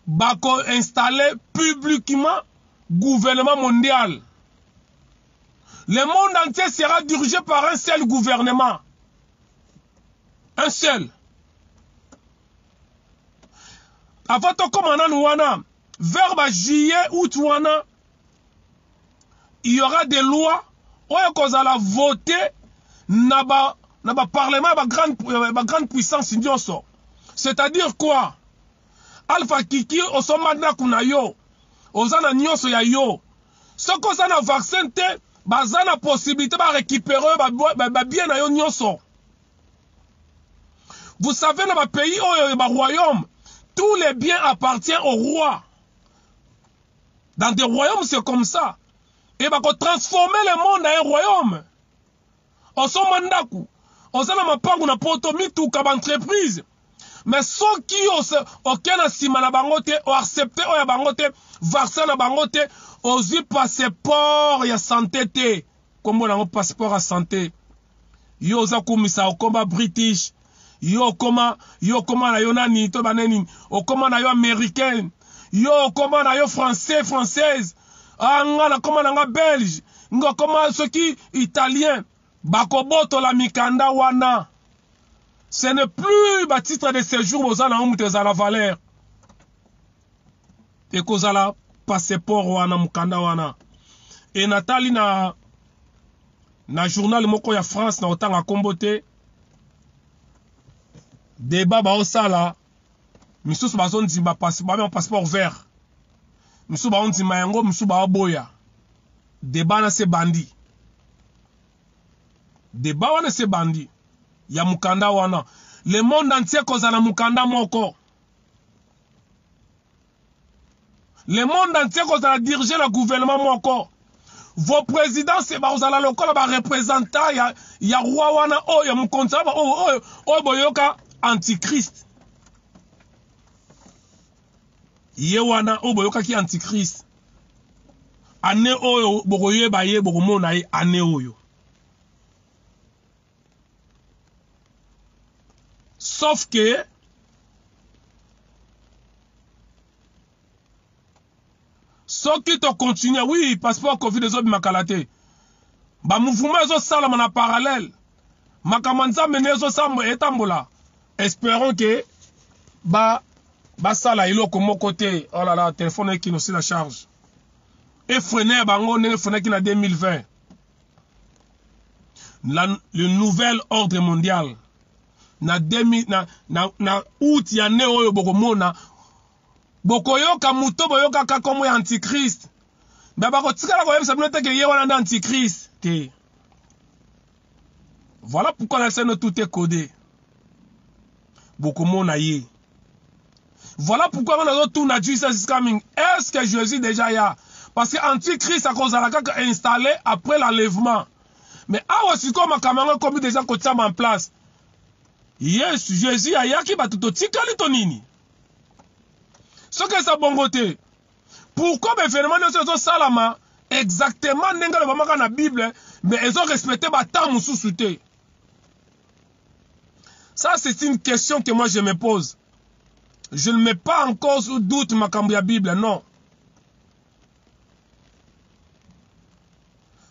bakoinstalle publiquement gouvernement mondial. Le monde entier sera dirigé par un seul gouvernement. Un seul. Avant de wana, vers juillet, août wana, il y aura des lois oyo ekozala vote na ba na ba parlement ya ba grande euh, ba grande puissance nyonso c'est-à-dire quoi alpha kiki osomba ndako na yo oza na nyonso ya yo soki oza na vaccin te baza na possibilité barécupere yo babie ba, ba, ba na yo nyonso vous savez na bapays oyo ya baroyaume tous les biens appartient au roi Dans des royaumes, c'est comme ça. Et va transformer le monde en un royaume. On s'en mandaku. On s'en mapangu na poto, mituka, entreprise. Mais ceux qui ont aucun asima na bangote, ont accepté oya bangote, vaccin na bangote, aux yeux passeport ya santé te. kombo na yango passeport ya sante yo oza kumisa okoma british yo okoma yo okoma na yo nani to bane nini okoma na yo américaine yo okoma na yo français française ah nga nakoma na nga belge nga okoma soki italien bakobotola mikanda wana ce n'est plus batitre de séjour boza na yango moto eza na valeur ekozala passeport wana mukanda wana e natali na na journal moko ya France na otanga kombo te deba baosala misusu bazondima babema passeport vert misusu baondima yango misusu baoboya deba na se bandi deba wana se bandi ya mukanda wana le monde entier kozala mukanda moko le monde entier kozala dirige na gouvernement moko vos présidents se bakozala lokola ba représentants ya, ya roi wana oyo ya mokonzi wana oyo oyo oyo boyoka antichrist ye wana oyo boyokaki antichrist ane oyo bokoyeba ye bokomona ye ane oyo Sauf que soki to continue oui passeport covid ezobima kala te bamouvement ezosalama na parallèle makambo ya nzambe nde ezosamba etambola espérons que ba basala eloko moko te oh là là telefone ekino si la charge efrene ya bango ndenge efrenaki na 2020 la, le nouvel ordre mondial na, demi, na, na, na out ya ne oyo bokomona bokoyoka moto boyokaka nkombo ya antichrist me bakotikala koyebisa bino te ke ye wana nde antichrist te voilà pourquoi nalakisa bino tout est code bokomona ye Voilà pourquoi on a tout Jesus is coming. Est-ce que Jésus déjà ya? Parce que antichrist akozala kaka installé après l'enlèvement. Mais awa sikoyo makambo yango ekomi déjà kotyama en place. Yesu Jésus ayaki bato totikali to nini? Soki eza bongo te, pourquoi baevenement nyonso ezosalama exactement ndenge alobamaka na Bible, mais ezo respecte batemps mosusu te? Ça, c'est une question que moi je me pose. Je ne mets pas en cause ou doute makambo ya Bible, non.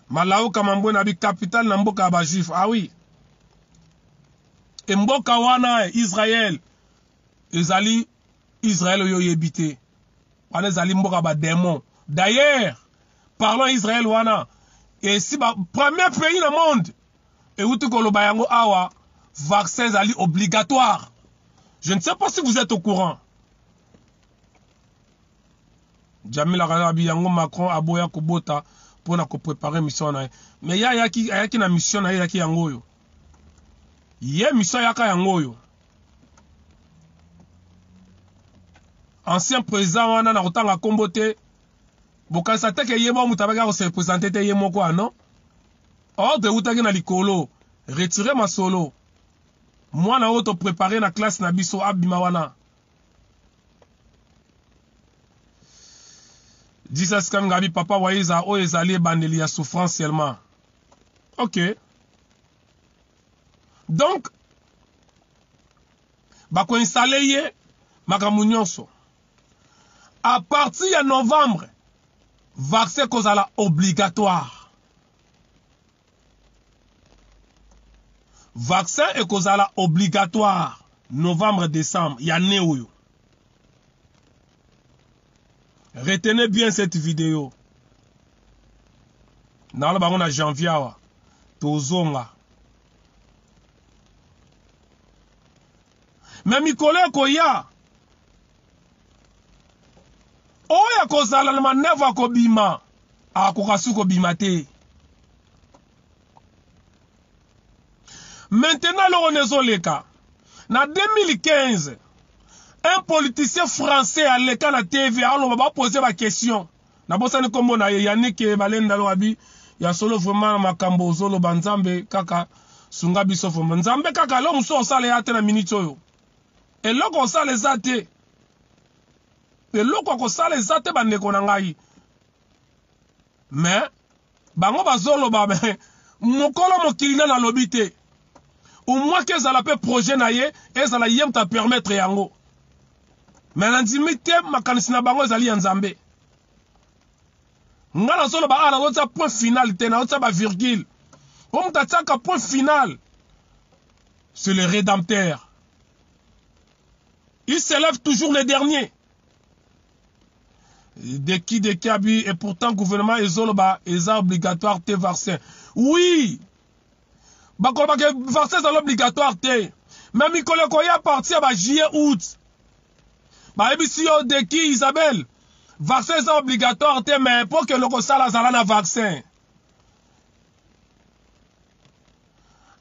Malaoka mambo na bi capitale na mboka ya ba juif. Ah oui. E mboka wana Israël ezali Israël oyo oyebi te. Wana ezali mboka ba démon. D'ailleurs, parlons Israël wana esi ba premier pays na monde ewuti koloba yango awa vaccin ezali obligatoire je ne sais pas si vous êtes au courant jamila kalabi yango macron aboya kobota mpo na koprepare mission na ye mais ye ayaki, ayaki na mission na ye eyaki yango oyo ye mission ayaka yango oyo ancien président wana na kotanga nkombo te bokanisa te ke ye mwa moto abaki akoserepresente te ye moko ano ah Ordre ewutaki na likolo. Retirer masolo. Mwana oyo to preparer na classe na biso abima wana. Jesus Kangabi, Papa Waiza, oyo ezali ebandeli ya souffrance seulement. Ok. Donc, bako installer ye makambo nyonso. À partir ya novembre, vaccin kozala obligatoire. vaccin ekozala obligatoire novembre décembre ya ne oyo retenez bien cette video naloba yango na janvier awa tozonga me mikolo ekoya oyo akozala na manœuvre akobima akoka su kobima te maintenant eloko na ezoleka na 2015 un politicien français aleka na tv aloba bapose baquestion nabosani nkombo na ye yanike balenda loabi ya solo vraiment na makambo ozoloba nzambe kaka sunga biso vraimen nzambe kaka leo mosusu osala ya te na miniti oyo eloko osala eza te eloko akosala eza te bandeko na ngai me bango bazoloba me mokolo mokili nani alobi te omwaki ezala mpe projet na ye ezala ye moto apermettre yango me nandimi te makanisi na bango ezali ya nzambe nga nazoloba awa nazotya point final te nazotya bavirgule mpo moto atyaka point final C'est le rédempteur. Il s'élève toujours le dernier. De qui, de qui abus, et pourtant gouvernement ezoloba, eza obligatoire te vaccin. Oui! Bakoloba que vaccin ezali obligatoire te. Mais mikolo ekoya à partir ya juillet août. Bayebisi yo de qui Isabelle? Vaccin eza obligatoire te mais pour que lokosala azala na vaccin.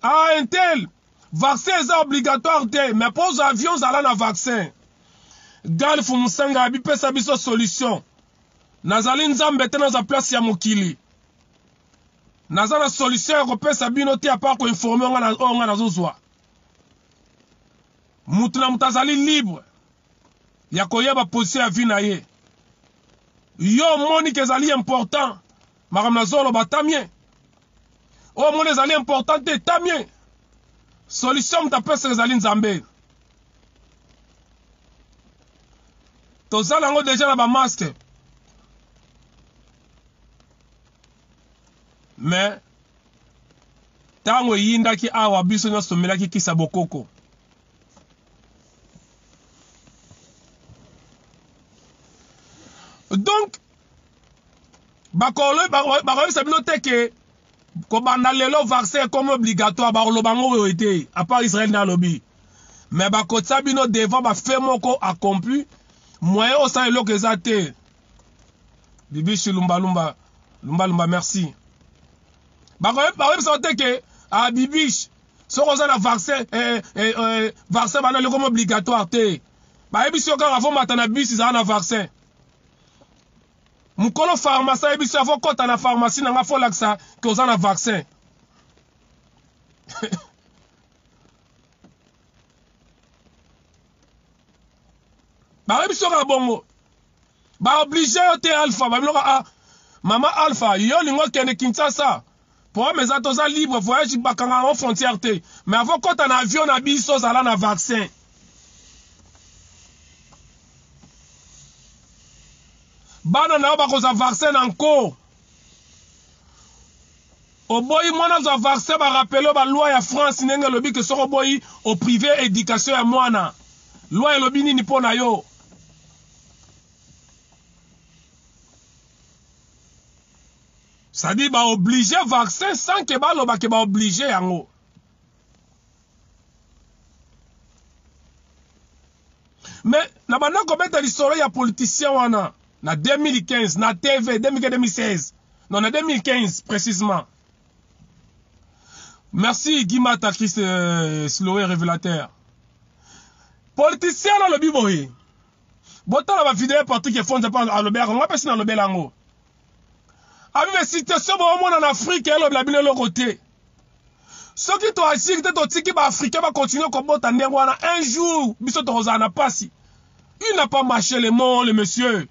ah intel vaccin eza obligatoire te mais mpo ozwa avion zala na vaccin galf mosanga bipesa biso solution nazali nzambe te naza place ya mokili naza na solution ya kopesa bino te apart koinforme oyo ngai nazozwa moto na moto azali libre ya koyeba position ya vie na ye yo omoni ke ezali important makambo nazoloba tamie oyo oh, omoni ezali important te tamie solution moto apesaka ezali nzambe tozala yango deja na bamaske me ntango eyindaki awa biso nyonso tomelaki kisa bokoko donc bakoyebisa bino te ke kobanda lelo vaccin ekomi obligatoire bakoloba yango boye te apart israel nde alobi me bakotisa bino devant bafe moko accompli moyen osala eloko eza te bibishi lumbalumba lumbalumba merci bakoyebisa te ke a ah, bibishi soki oza na vaccin eh, eh, eh, vaccin bana leko obligatoire te bayebisi yo kaka fo mata na bisi ezala na vaccin mokolo pharmacie ayebisi yo afo kota na pharmacie na nga fo lakisa ke oza na vaccin bayebi biso kaka bongo baoblige yo te alpha babiloka a ah, mama alpha yo olingi okende kinshasa Problème eza toza libre voyage bakanga yango frontière te mais avant kota na avion na biso zala na vaccin bana na yo bakozwa vaccin na nko oboyi mwana azwa vaccin barapele balwa ya france ndenge elobi ke soki oboyi oprive éducation ya mwana lwa elobi nini mpo na yo Sadi ba oblige vaccin sans que baloba ke ba oblige yango. Mais na banda kobeta lisolo ya politicien wana na 2015 na TV 2015-2016 non na 2015 précisément. Merci Gimata Christ euh, Sloé révélateur. Politicien na lobi boye. Botala ba vidéo Patrick Efonza pa alobe yango, nga pesi na lobela yango. abi me situation boomona na afrike elobela bino eloko te soki toagir te totiki baafricain bakontinue kobota ndenge wana un jour biso tokozala na mpasi il n'a pas marché le mot le monsieur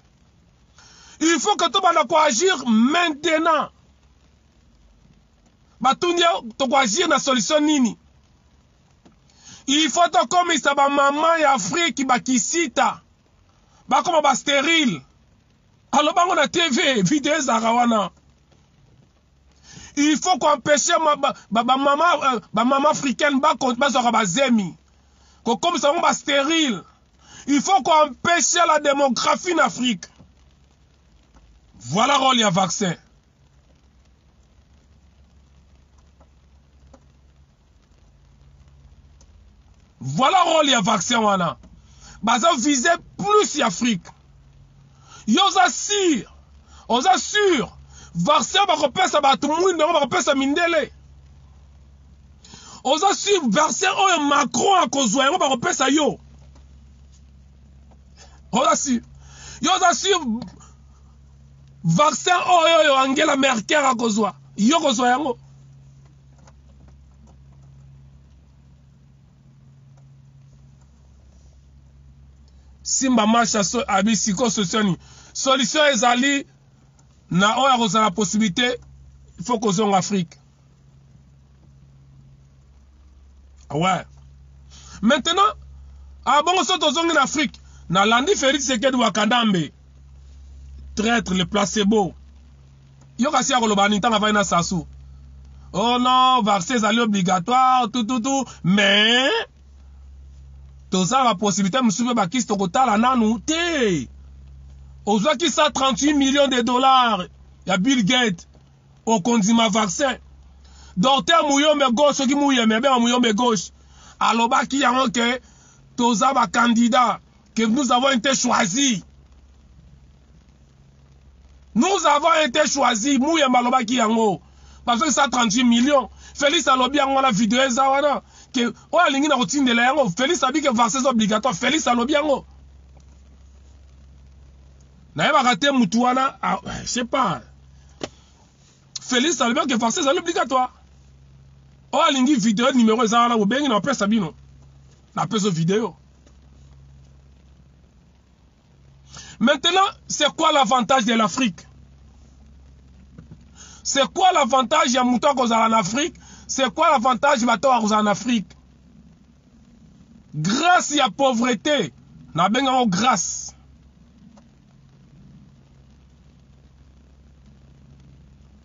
il faut que tobanda koagir maintenant batuni yo tokoagir na solution nini il faut tokomisa bamama ya afrike bakisita bakoma basterile aloba yango na tv video ezalaka wana il faut koempeshe bamama ba, ba, ba, ba euh, africaine bazwaka bazemi kokomisa bango basterile il faut koempeshe la démographie na afrique voilà role ya vaccin voilà role ya vaccin wana baza vise plus ya afrique yo oza sire oza sure vaccin bakopesa bato mwindo yango bakopesa mindele oza sure vaccin oyo macron akozwa yango bakopesa yo oza sure yo oza sure Vaccin oyo oyo Angela Merkel akozwa, yo kozwa yango? Simba Masha abi siko solution solution ezali na oyo akozala possibilité faut kozonga Afrique. Ah ouais. Maintenant, abongo ah so tozongi na Afrique, nalandi Felix Tshisekedi wa Kandambe. Traître le placebo. Yo kasi akoloba ni tanga vai na Sasu. Oh non, vaccin ezali obligatoire, tout tout tout, mais toza na possibilité mosusu mpe bakisi tokotala nanu te ozwaki 138 millions de dollars ya bill gate okondima vaccin docteur muyombe gauche soki muyembe abenga muyombe gauche alobaki yango ke toza ba candidat que nous avons été choisi nous avons été choisi muyembe alobaki yango bazongisa 38 million felix alobi yango wana video eza wana ke oyo alingi na kotindela yango felix abi ke vaccin eza obligatoire felix alobi yango nayebaka te mutu wana ah, je sais pas Félix alobaki que vaccin ezali obligatoire oyo oh, alingi video numero eza wana bobengi na pesa bino na peso video maintenant c'est quoi l'avantage de l'Afrique c'est quoi l'avantage ya mutu akozala na Afrique c'est quoi l'avantage bato akozala na Afrique Grace ya pauvrete nabenga yango grace.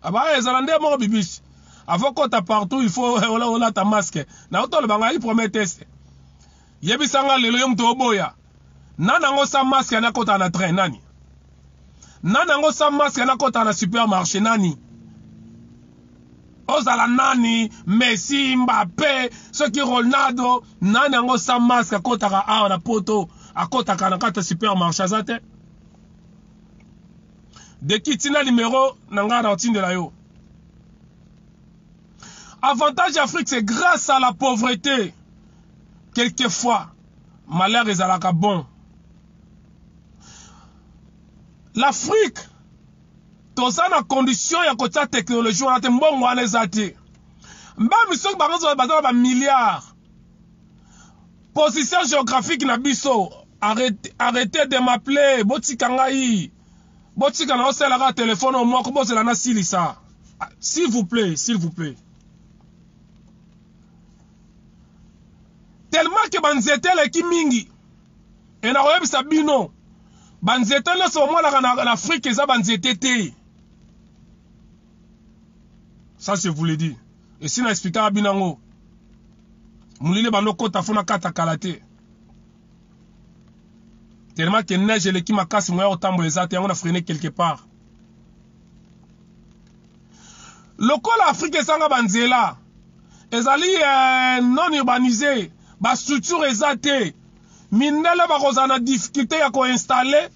Abaya ezala nde moko bibisi. Avant kota partout il faut olata masque. Na otoloba ngai premier test. Yebisa nga lelo yo moto oboya. Nani yango sans masque ana kota na train nani? Nani yango sans masque ana kota na supermarché nani? ozala nani messi mbape soki ronaldo nani yango sans masque akotaka awa na poto akotaka na kati ya supermarché aza te deki tina numero na ngai na otindela yo avantage afrique c'est grâce à la pauvreté quelquefois Malheur ezalaka bon. L'Afrique toza na condition ya kotia technologie wana te, mbongo wana eza te. Mbambi soki bango baza na ba milliards, position geographique na biso, arrete, arrete de m'appeler, botika ngai, botika na osela kaka telefone oyo moko, bozela nasilisa. S'il vous plaît, s'il vous plaît. tellement que ba nzete eleki mingi et nakoyebisa bino ba nzete nyonso bomonaka na, na afrique eza ba nzete te ça je vous le dis esi na explikaka bino yango molili ebanda okota fo nakata kala te tellement que neige eleki makasi moya kotambola eza te yango na freine quelque part lokola afrika ezanga banzela ezali eh, non urbanise ba structure eza te mindele bakozala na difficulté ya koinstalle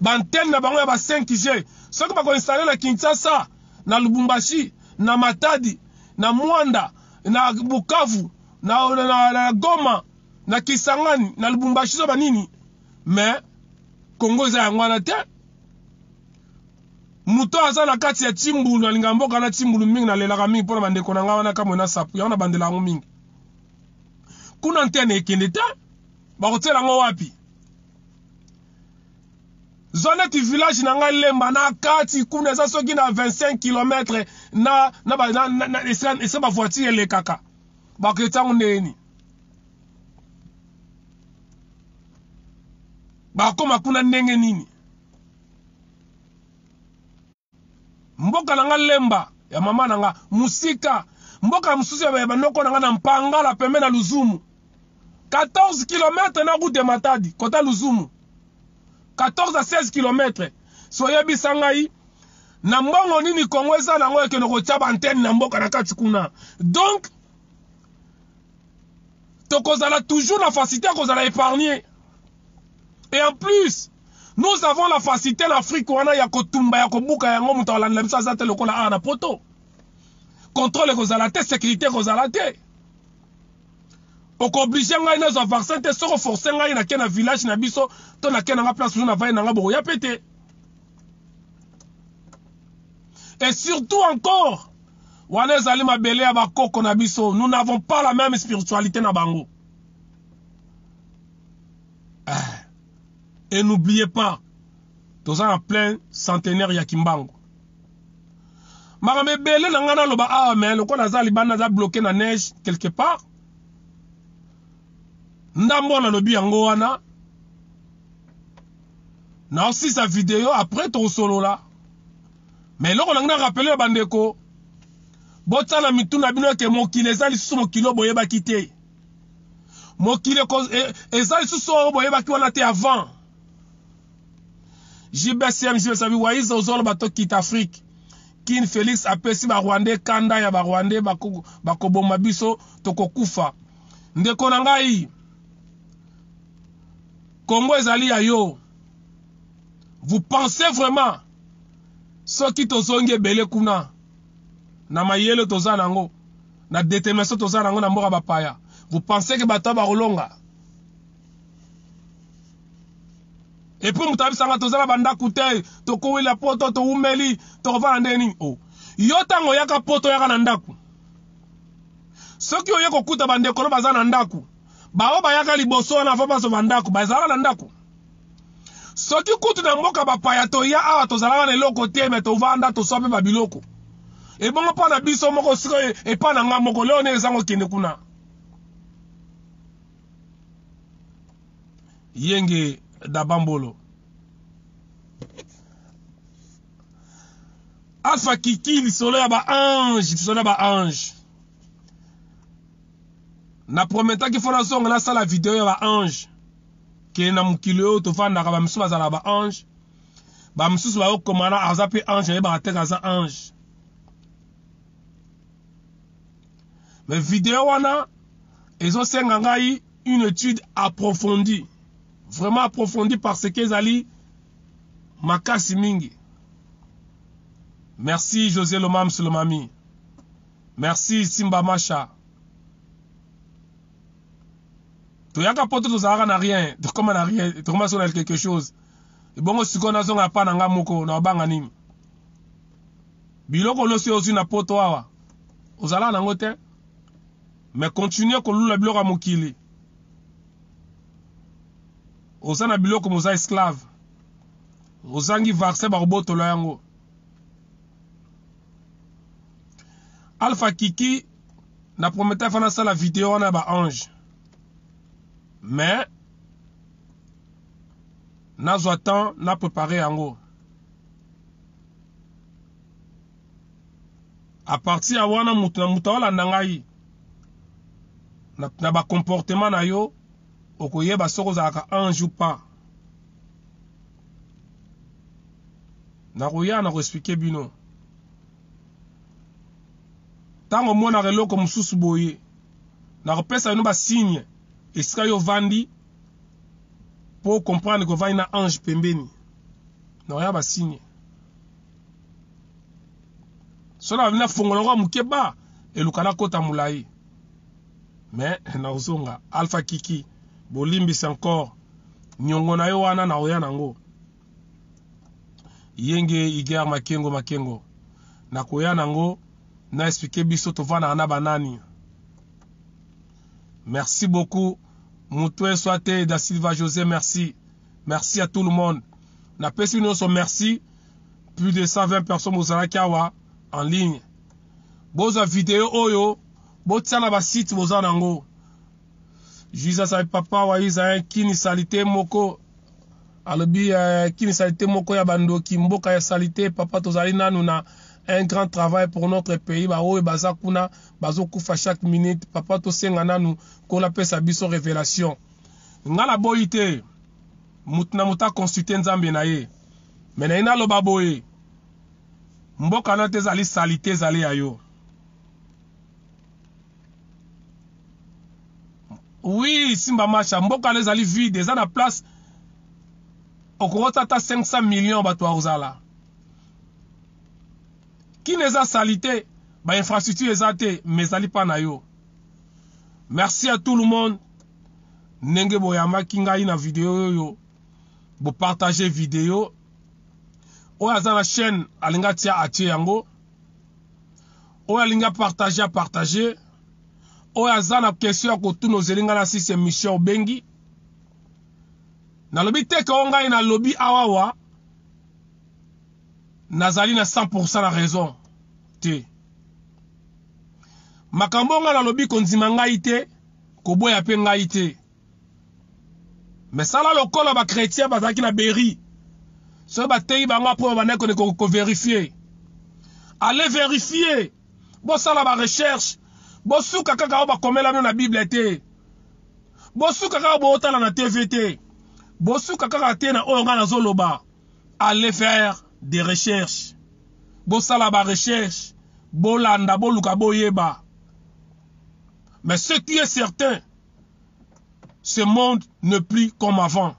baantene na bango ya ba 5g soki bakoinstalle na kinshasa na lubumbashi na matadi na mwanda na bukavu na, na, na, na goma na kisangani na lubumbashi soba nini mais congo eza yango wana te Moto aza na kati ya Timbulu, alingaka mboka na Timbulu mingi, na lelaka mingi pona ba ndeko na nga wana Kamue na Sapu, yango na bandela yango mingi. Kuna antenne ekende te, bako tiela yango wapi? Zwa neti village na ngai Lemba na kati kuna eza soki na 25 km na na ba na, na, na esa, esa ba voiture elekaka. Bako etango ndeni. Bakoma kuna ndenge nini? Mboka na nga Lemba ya mama na nga musika mboka mosusu ya banoko na nga na Mpangala pembe na Luzumu 14 km na route de Matadi kota Luzumu 14 à 16 km so yebisa ngai na mbongo nini Kongo eza nango ekende kotya bantene na mboka na kati kuna donc tokozala toujours na facilité ya kozala épargne Et en plus, nous avons la facilité na Afrique wana ya kotumba ya kobuka yango moto alandela biso aza te lokola awa na poto. Contrôle ekozala te, sécurité ekozala te. okooblige ngai nazwa vaccin te soko force ngai nake na village na biso to nake nanga place ozo na vai nanga bokoya mpe te et surtout encore wana ezali mabele ya bakoko na biso nous n'avons pas la même spiritualité na bango eh. et n'oubliez pas toza na plein centenaire ya kimbangu makambo ebele na ngai naloba awa ah, me lokola aza libanda aza bloke na neige quelque part ndambo wana alobi yango wana naosisa video apres tokosolola me eloko na ngai na rapele ya bandeko botyana mitu na bino ete mokili eza lisusu mokili oyo boyebaki te mokili e, eza lisusu oyo boyebaki wana te avant jbcm jbsabi waiza ozoloba tokita afrique kin felix apesi barwandais kanda ya barwandais bakoboma bako biso tokokufa ndeko na ngai kongo ezali ya yo vous pensez vraiment soki tozongi ebele kuna na mayele toza nango na determination toza nango na mboka bapaya vous pensez que bato bakolonga epuis moto abisanga toza na bandako te tokowela poto towumeli tokovanda ndenge nini o oh. yo ntango oyaka poto oyaka na ndako soki oye kokuta bandeko no baza na ndako baoyo bayaka liboso wana ava bazwa bandako bazalaka na ndako soki kutu na mboka bapaya toya awa tozalaka na eloko te me tovanda toswa mpe babiloko ebongo mpo na biso moko siko epa na nga moko leo nde ezango okende kuna yenge dabambolo alpha kiki lisolo ya baange lisolo ya baange na prometaki fo nazonga nasala video ya baange ke na mokili oyo tofandaka bamisusu bazala ba ange bamosusu bayokomana aza mpe ange ayebaka teke aza ange me video wana ezosenga ngai une étude approfondie vraiment approfondie parce que ezali makasi mingi merci josé lomam solomami merci simba masha toyaka poto tozalaka na rien tokoma na rien tokoma so na quelque chose ebongo sikoyo nazonga pa na nga moko na obanga nini biloko nyonso ozwi na poto awa ozalaka nango te mais continue kolula biloko ya mokili oza na biloko moza esclave ozangi vaccin bakobotolo yango alpha kiki na prometa fana asala video wana ya baange mais nazwa temps na prépare yango a partir ya wana moto na moto aolanda ngai na, na bacomportement na yo okoyeba soki ozalaka ange ou pas Nakoya na ko expliquer bino. Tango omonaka eloko mosusu boye, nakopesa bino ba signe esika yo ovandi po o comprendre que ovandi na ange pembeni. Nakoya ba signe. Soki na banda fongola yango ya moke ba eluka nakota molayi. mais nakozonga alpha kiki bolimbisi encore nyongo na yo wana naoya nango yenge iger makengo makengo nakoya nango na explike biso tovandaka na banani merci beaucoup mutue swate da silva josé merci merci à tout le monde napesi bino nyonso merci plus de 120 personnes bozalaki awa en ligne bozwa video oyo Botia na ba site boza na ngo. Jesus ay papa wa Israël kini salite moko alobi eh, kini salite moko ya bandoki mboka ya salite papa tozali nanu na un grand travail pour notre pays baoyo baza kuna bazokufa chaque minute papa tosenga nanu nkolo apesa biso révélation ngai naboyi te moto na moto aconsulte nzambe na ye me naye naloba boye mboka na te ezali salite ezali ya yo oui simba masha mboka na ezali vide eza na place okokota ata 500 millions bato bakozala kini eza salite bainfrastructure eza te mais ezali mpa na yo merci à tout le monde ndenge boyambaki ngai na video oyo bopartage video oyo aza na chaîne alingi atia atie yango oyo alingi apartage apartage oyo aza na question ya kotuna ozeli ngai na sisi emission obengi nalobi te ke o ngai nalobi awawa nazali na 100 na raison te makambo ngai nalobi kondima ngai te koboya mpe ngai te Mais sala lokola ba chrétiens bazalaki na Berry. Soki bateyi bango après babandaki kone ko verifier. Allez verifier. Bosala ba recherche. Bosuka kaka oyo bakomela bino na Bible te. Bosuka kaka botala na TV te. Bosuka kaka te na oyo ngai nazoloba. Allez faire des recherches. Bosala ba recherche. Bolanda, boluka, boyeba. Mais ce qui est certain, ce monde ne plus comme avant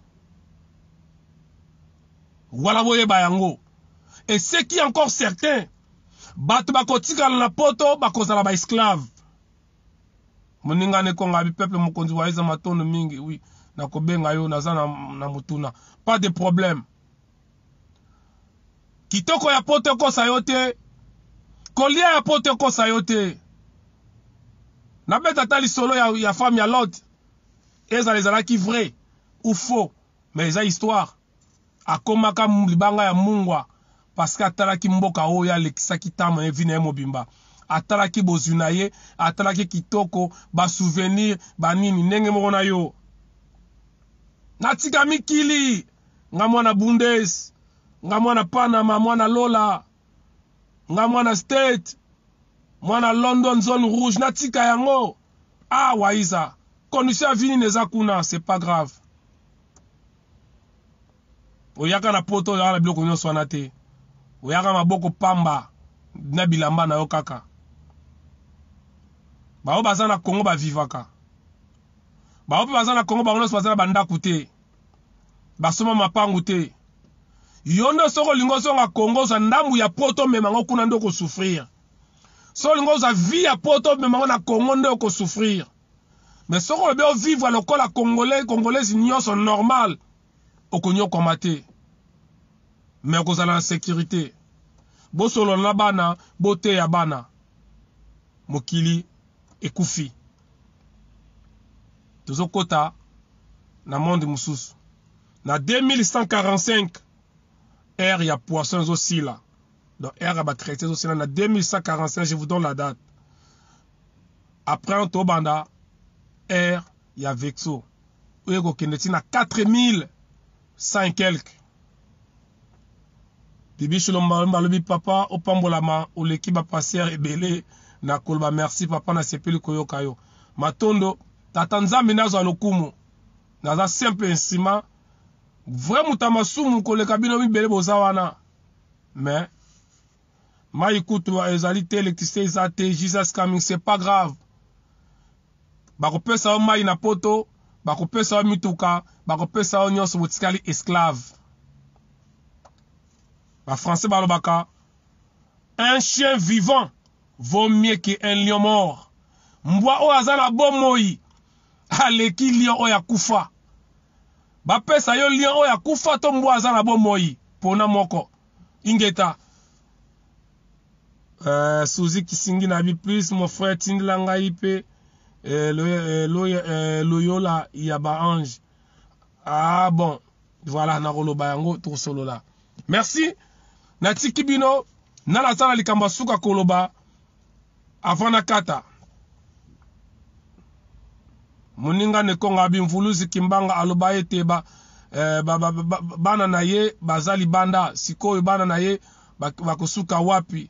wala boyeba yango et ce qui est encore certain bato bakotikala na poto bakozala baesclave moninga nekonga bipeuple mokonzi wa eza matondo mingi wi nakobenga yo naza na, na motuna pas de problème Kitoko ya poto ekosa yo te. Kolia ya poto ekosa yo te. Nabeta ata lisolo ya, ya femme ya Lot. Ezala ezalaki vrai ou faux, mais eza histoire. Akomaka libanga ya mungwa parce que atalaki mboka oyo alekisaki tama ye vie na ye mobimba. Atalaki bozwi na ye, atalaki kitoko, ba souvenir, ba nini ndenge moko na yo. Natika mikili. nga mwana bundes nga mwana panama mwana lola nga mwana state mwana london zone rouge natika yango ah waiza condition ya vini neza kuna c'est pas grave oyaka na poto oyaka na biloko nyonso wana te oyaka maboko pamba na bilamba na yo kaka baoyo baza na kongo bavivaka baoyo mpe baza na kongo bango nyonso baza na bandako te basomba mapangu te yo nde soki olingi ozonga congo ozwa ndambu ya poto omema yango kuna nde okosouffrir soki olingi ozwa vie ya poto omema yango na congo nde okosouffrir mais soki olobi ovivre lokola congolais congolaise nyonso normal okonyokwama te mais okozala na sécurité bosolola na bana boteya bana mokili ekufi tozokota na monde mosusu na 2145 heure ya poisson ezosila donc heure ya bachrétien ezosila na 2145 je vous donne la date après tobanda heure ya vexo oyo ekokende ntina 4000 100 et quelques bibi shilomba balobi papa opambolama oleki ba pasteur ebele na koloba merci papa na sepeli koyoka yo matondo tata nzambe nazwa lokumu naza sempe nsima vrai moto ya masumu koleka bino mibele boza wana mais Mayi kutu ezali te electricite eza te Jesus coming c'est pas grave bako pesa yo mayi na poto bako pesa yo mituka bako pesa yo nionso botikali esclave ba français balobaka un chien vivant vaut mieux que un lion mort mbwa oyo aza na bomoi aleki lion oyo akufa bapesa yo lion oyo akufa to mbwa aza na bomoi pona moko ingeta euh, suzi kisingi na bi plus mon frère tindela ngai mpe euh, lo, euh, lo, euh, loyola ya baange ah bon voilà nakoloba yango tokosolola merci natiki bino nalata na likambo ya suka koloba avant nakata moninga nekonga abimvuluzi kimbanga aloba ete ba, eh, ba, ba, ba, bana na ye baza libanda sikoyo bana na ye bakosuka ba wapi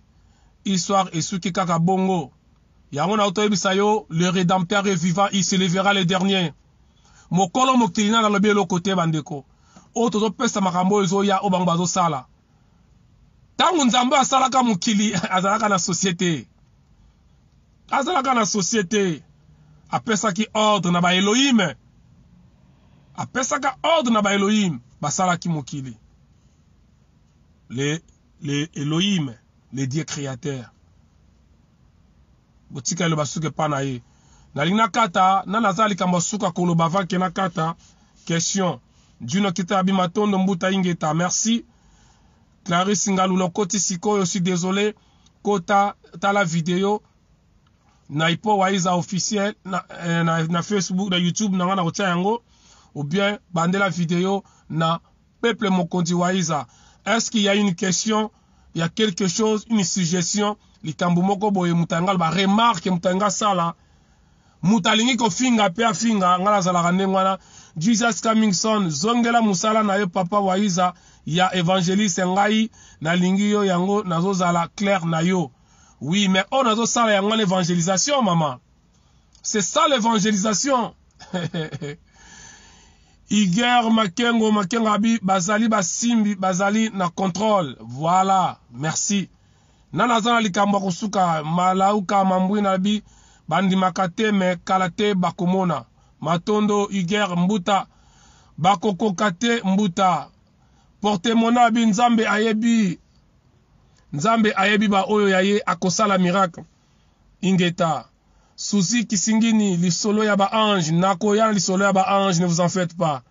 histoire esuki kaka bongo yango na toyebisa yo le rédempteur est vivant il se levera le dernier mokolo mokili nani alobi eloko te bandeko oyo tozopesa makambo oyo ezoya oyo bango bazosala Tango Nzambe asalaka mokili azalaka na souci te. Azalaka na souci te. Apesaki ordre na ba Elohim. Apesaka ordre na ba Elohim basalaki mokili. Le, le Elohim, le Dieu créateur. Botika eloba suka epa na ye. Nalingi nakata na naza likambo ya suka koloba avant ke nakata. Question. Djino kita abi matondo mbuta ingeta. Merci. Clarisse Ngalula okoti sikoyo, je suis désolé. Kota tala video na Ipo Waiza officiel na, eh, na, na Facebook na YouTube na nga na kotia yango ou bien bandela video na Peuple Mokonzi Waiza, est-ce qu'il y a une question, il y a quelque chose, une suggestion, likambo moko boye moto alingi aloba, remarque moto alingi asala, moto alingi kofinga mpe afinga, ngai nazalaka ndenge wana. Jesus Coming Soon, zongela mosala na yo Papa Waiza ya evangeliste, ngai nalingi yo yango nazozala clair na yo. Oui, mais oyo nazosala yango wana evangelisation mama. C'est ça l'évangélisation. Iger Makengo Makengabi bazali basimbi bazali na contrôle. Voilà, merci. Nana aza na likambo ya kosuka malauka mambwi na bi bandimaka te me kala te bakomona. Matondo Iger Mbuta bakokoka te Mbuta. Portemona bi Nzambe ayebi Nzambe ayebi ba oyo ya ye akosala miracle. Ingeta. Souci Kisingini lisolo ya ba ange nakoya na lisolo ya ba ange ne vous en faites pas.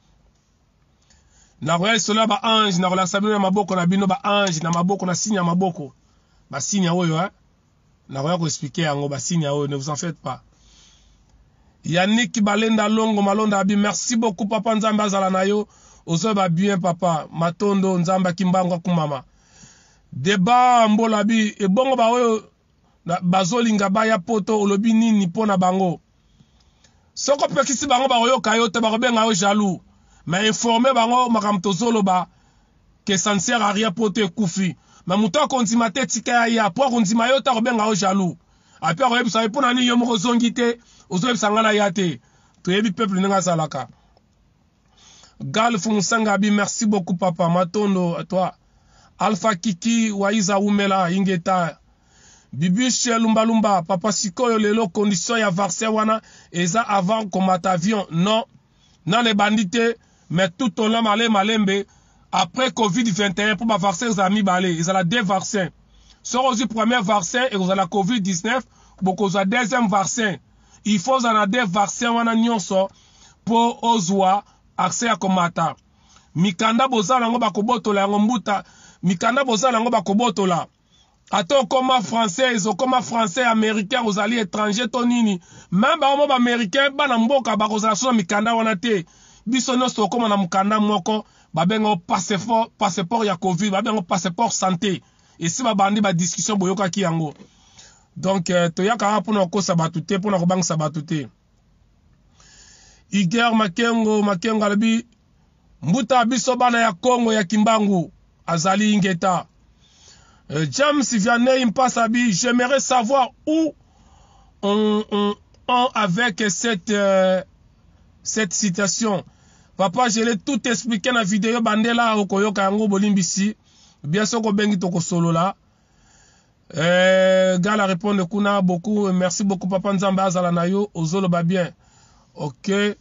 Nakoya lisolo ya ba ange nakolakisa bino na maboko na bino ba ange na maboko na signe ya maboko. Ba signe oyo hein. Nakoya ko expliquer yango ba signe oyo ne vous en faites pas. Yannick Balenda Longo Malonda Abi merci beaucoup papa Nzambe azala na yo ozo ba bien papa matondo Nzambe akimbango akumama. Deba Mbola Abi ebongo ba oyo bazolinga baya poto olobi nini mpo na bango soko pekisi bango bakoyoka yo te bakobenga yo jaloux mais informe bango makambo tozoloba que ça ne sert à rien poto ekufi mais moto akondima te tika ya ya mpo akondima yo te akobenga yo jaloux ape akoyebisa ye mpo na nini yo moko ozongi te ozoyebisa ngai na ya te toyebi peuple ndenge azalaka Galf Musangabi, merci beaucoup papa. Matondo à toi. Alpha Kiki Waiza Umela Ingeta. Bibiche Lumba Lumba, papa sikoyo lelo condition ya vaccin wana eza avant komata avion. Non. Nane bandite mais tout au long male malembe après COVID-21 pour ba vaccin ezala mibale, ezala deux vaccins. Soki ozwi premier vaccin ekozala COVID-19, bokozwa deuxième vaccin. il faut ozala na deux vaccins wana nionso po ozua accès ya komata mikanda boza nango bakobotola yango mbuta mikanda boza nango bakobotola ata okoma française okoma français américain ozali étranger to nini meme bango mo baaméricain bana mboka bakozala so na mikanda wana te biso nyonso tokoma na mokanda moko babenga passeport passeport ya covid babenga passeport santé esi babandi ba discussion boyokaki yango donc euh, toyaka awa mpona kokosa bato te mpona kobangisa bato te iger makengo makengo alobi mbuta biso bana ya kongo ya kimbangu azali ingeta euh, james vianney mpasa bi j'aimerais savoir où on, on, on avec cette, euh, cette citation papa je l'ai tout expliqué na video bandela okoyoka yango bolimbisi bien soki obengi tokosolola eh, gala répondre kuna beaucoup merci beaucoup papa nzambe azala na yo ozoloba bien ok eh,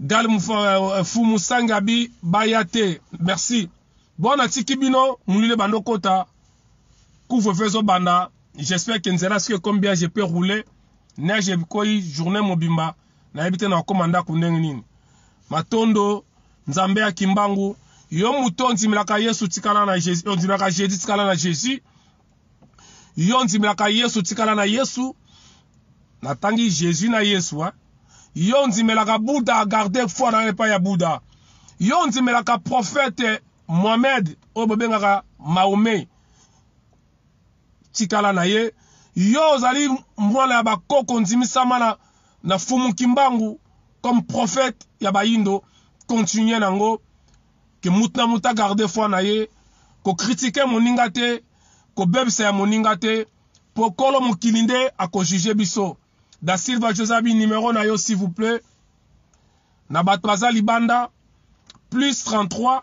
gal eh, fumu sangabi baya te merci bon natiki bino molile bando kota couvre-feu ezobanda j'espère que nzela soki ekomi bien je peux rouler neige ebikoi journée mobimba nayebi te nakokoma ndako ndenge nini matondo nzambe ya kimbangu yo moto ondimelaka yesu tikala na jesus ondimelaka jesus tikala na jesus yo ondimelaka yesu tikala na yesu natangi jesus na yesu hein? yo ondimelaka buda garde foi na yo epai ya buda yo ondimelaka profete mohamed oyo bobengaka maomei Tikala na ye. Yo ozali mwana ya ba koko nzimisama na na fumu kimbangu comme prophète ya bayindo continuer na ngo que mutu na mutu a garder foi na ye ko critiquer moninga te ko bebisa ya moninga te po kolo mokili nde ako juger biso Da Silva Jozabi numero na yo s'il vous plait na batu baza libanda plus 33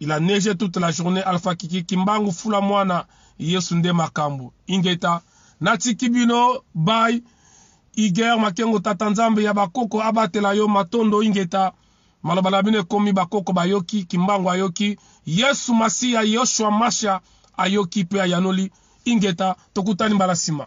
Il a neige toute la journée Alpha Kiki Kimbangu Fula Mwana Yesu nde makambo Ingeta natiki bino bye Iger Makengo Tata Nzambe ya bakoko abatela yo matondo Ingeta maloba na bino ekomi bakoko bayoki Kimbangu ayoki Yesu Masiya Yoshua Masha ayoki pe ayanoli Ingeta tokutani mbala sima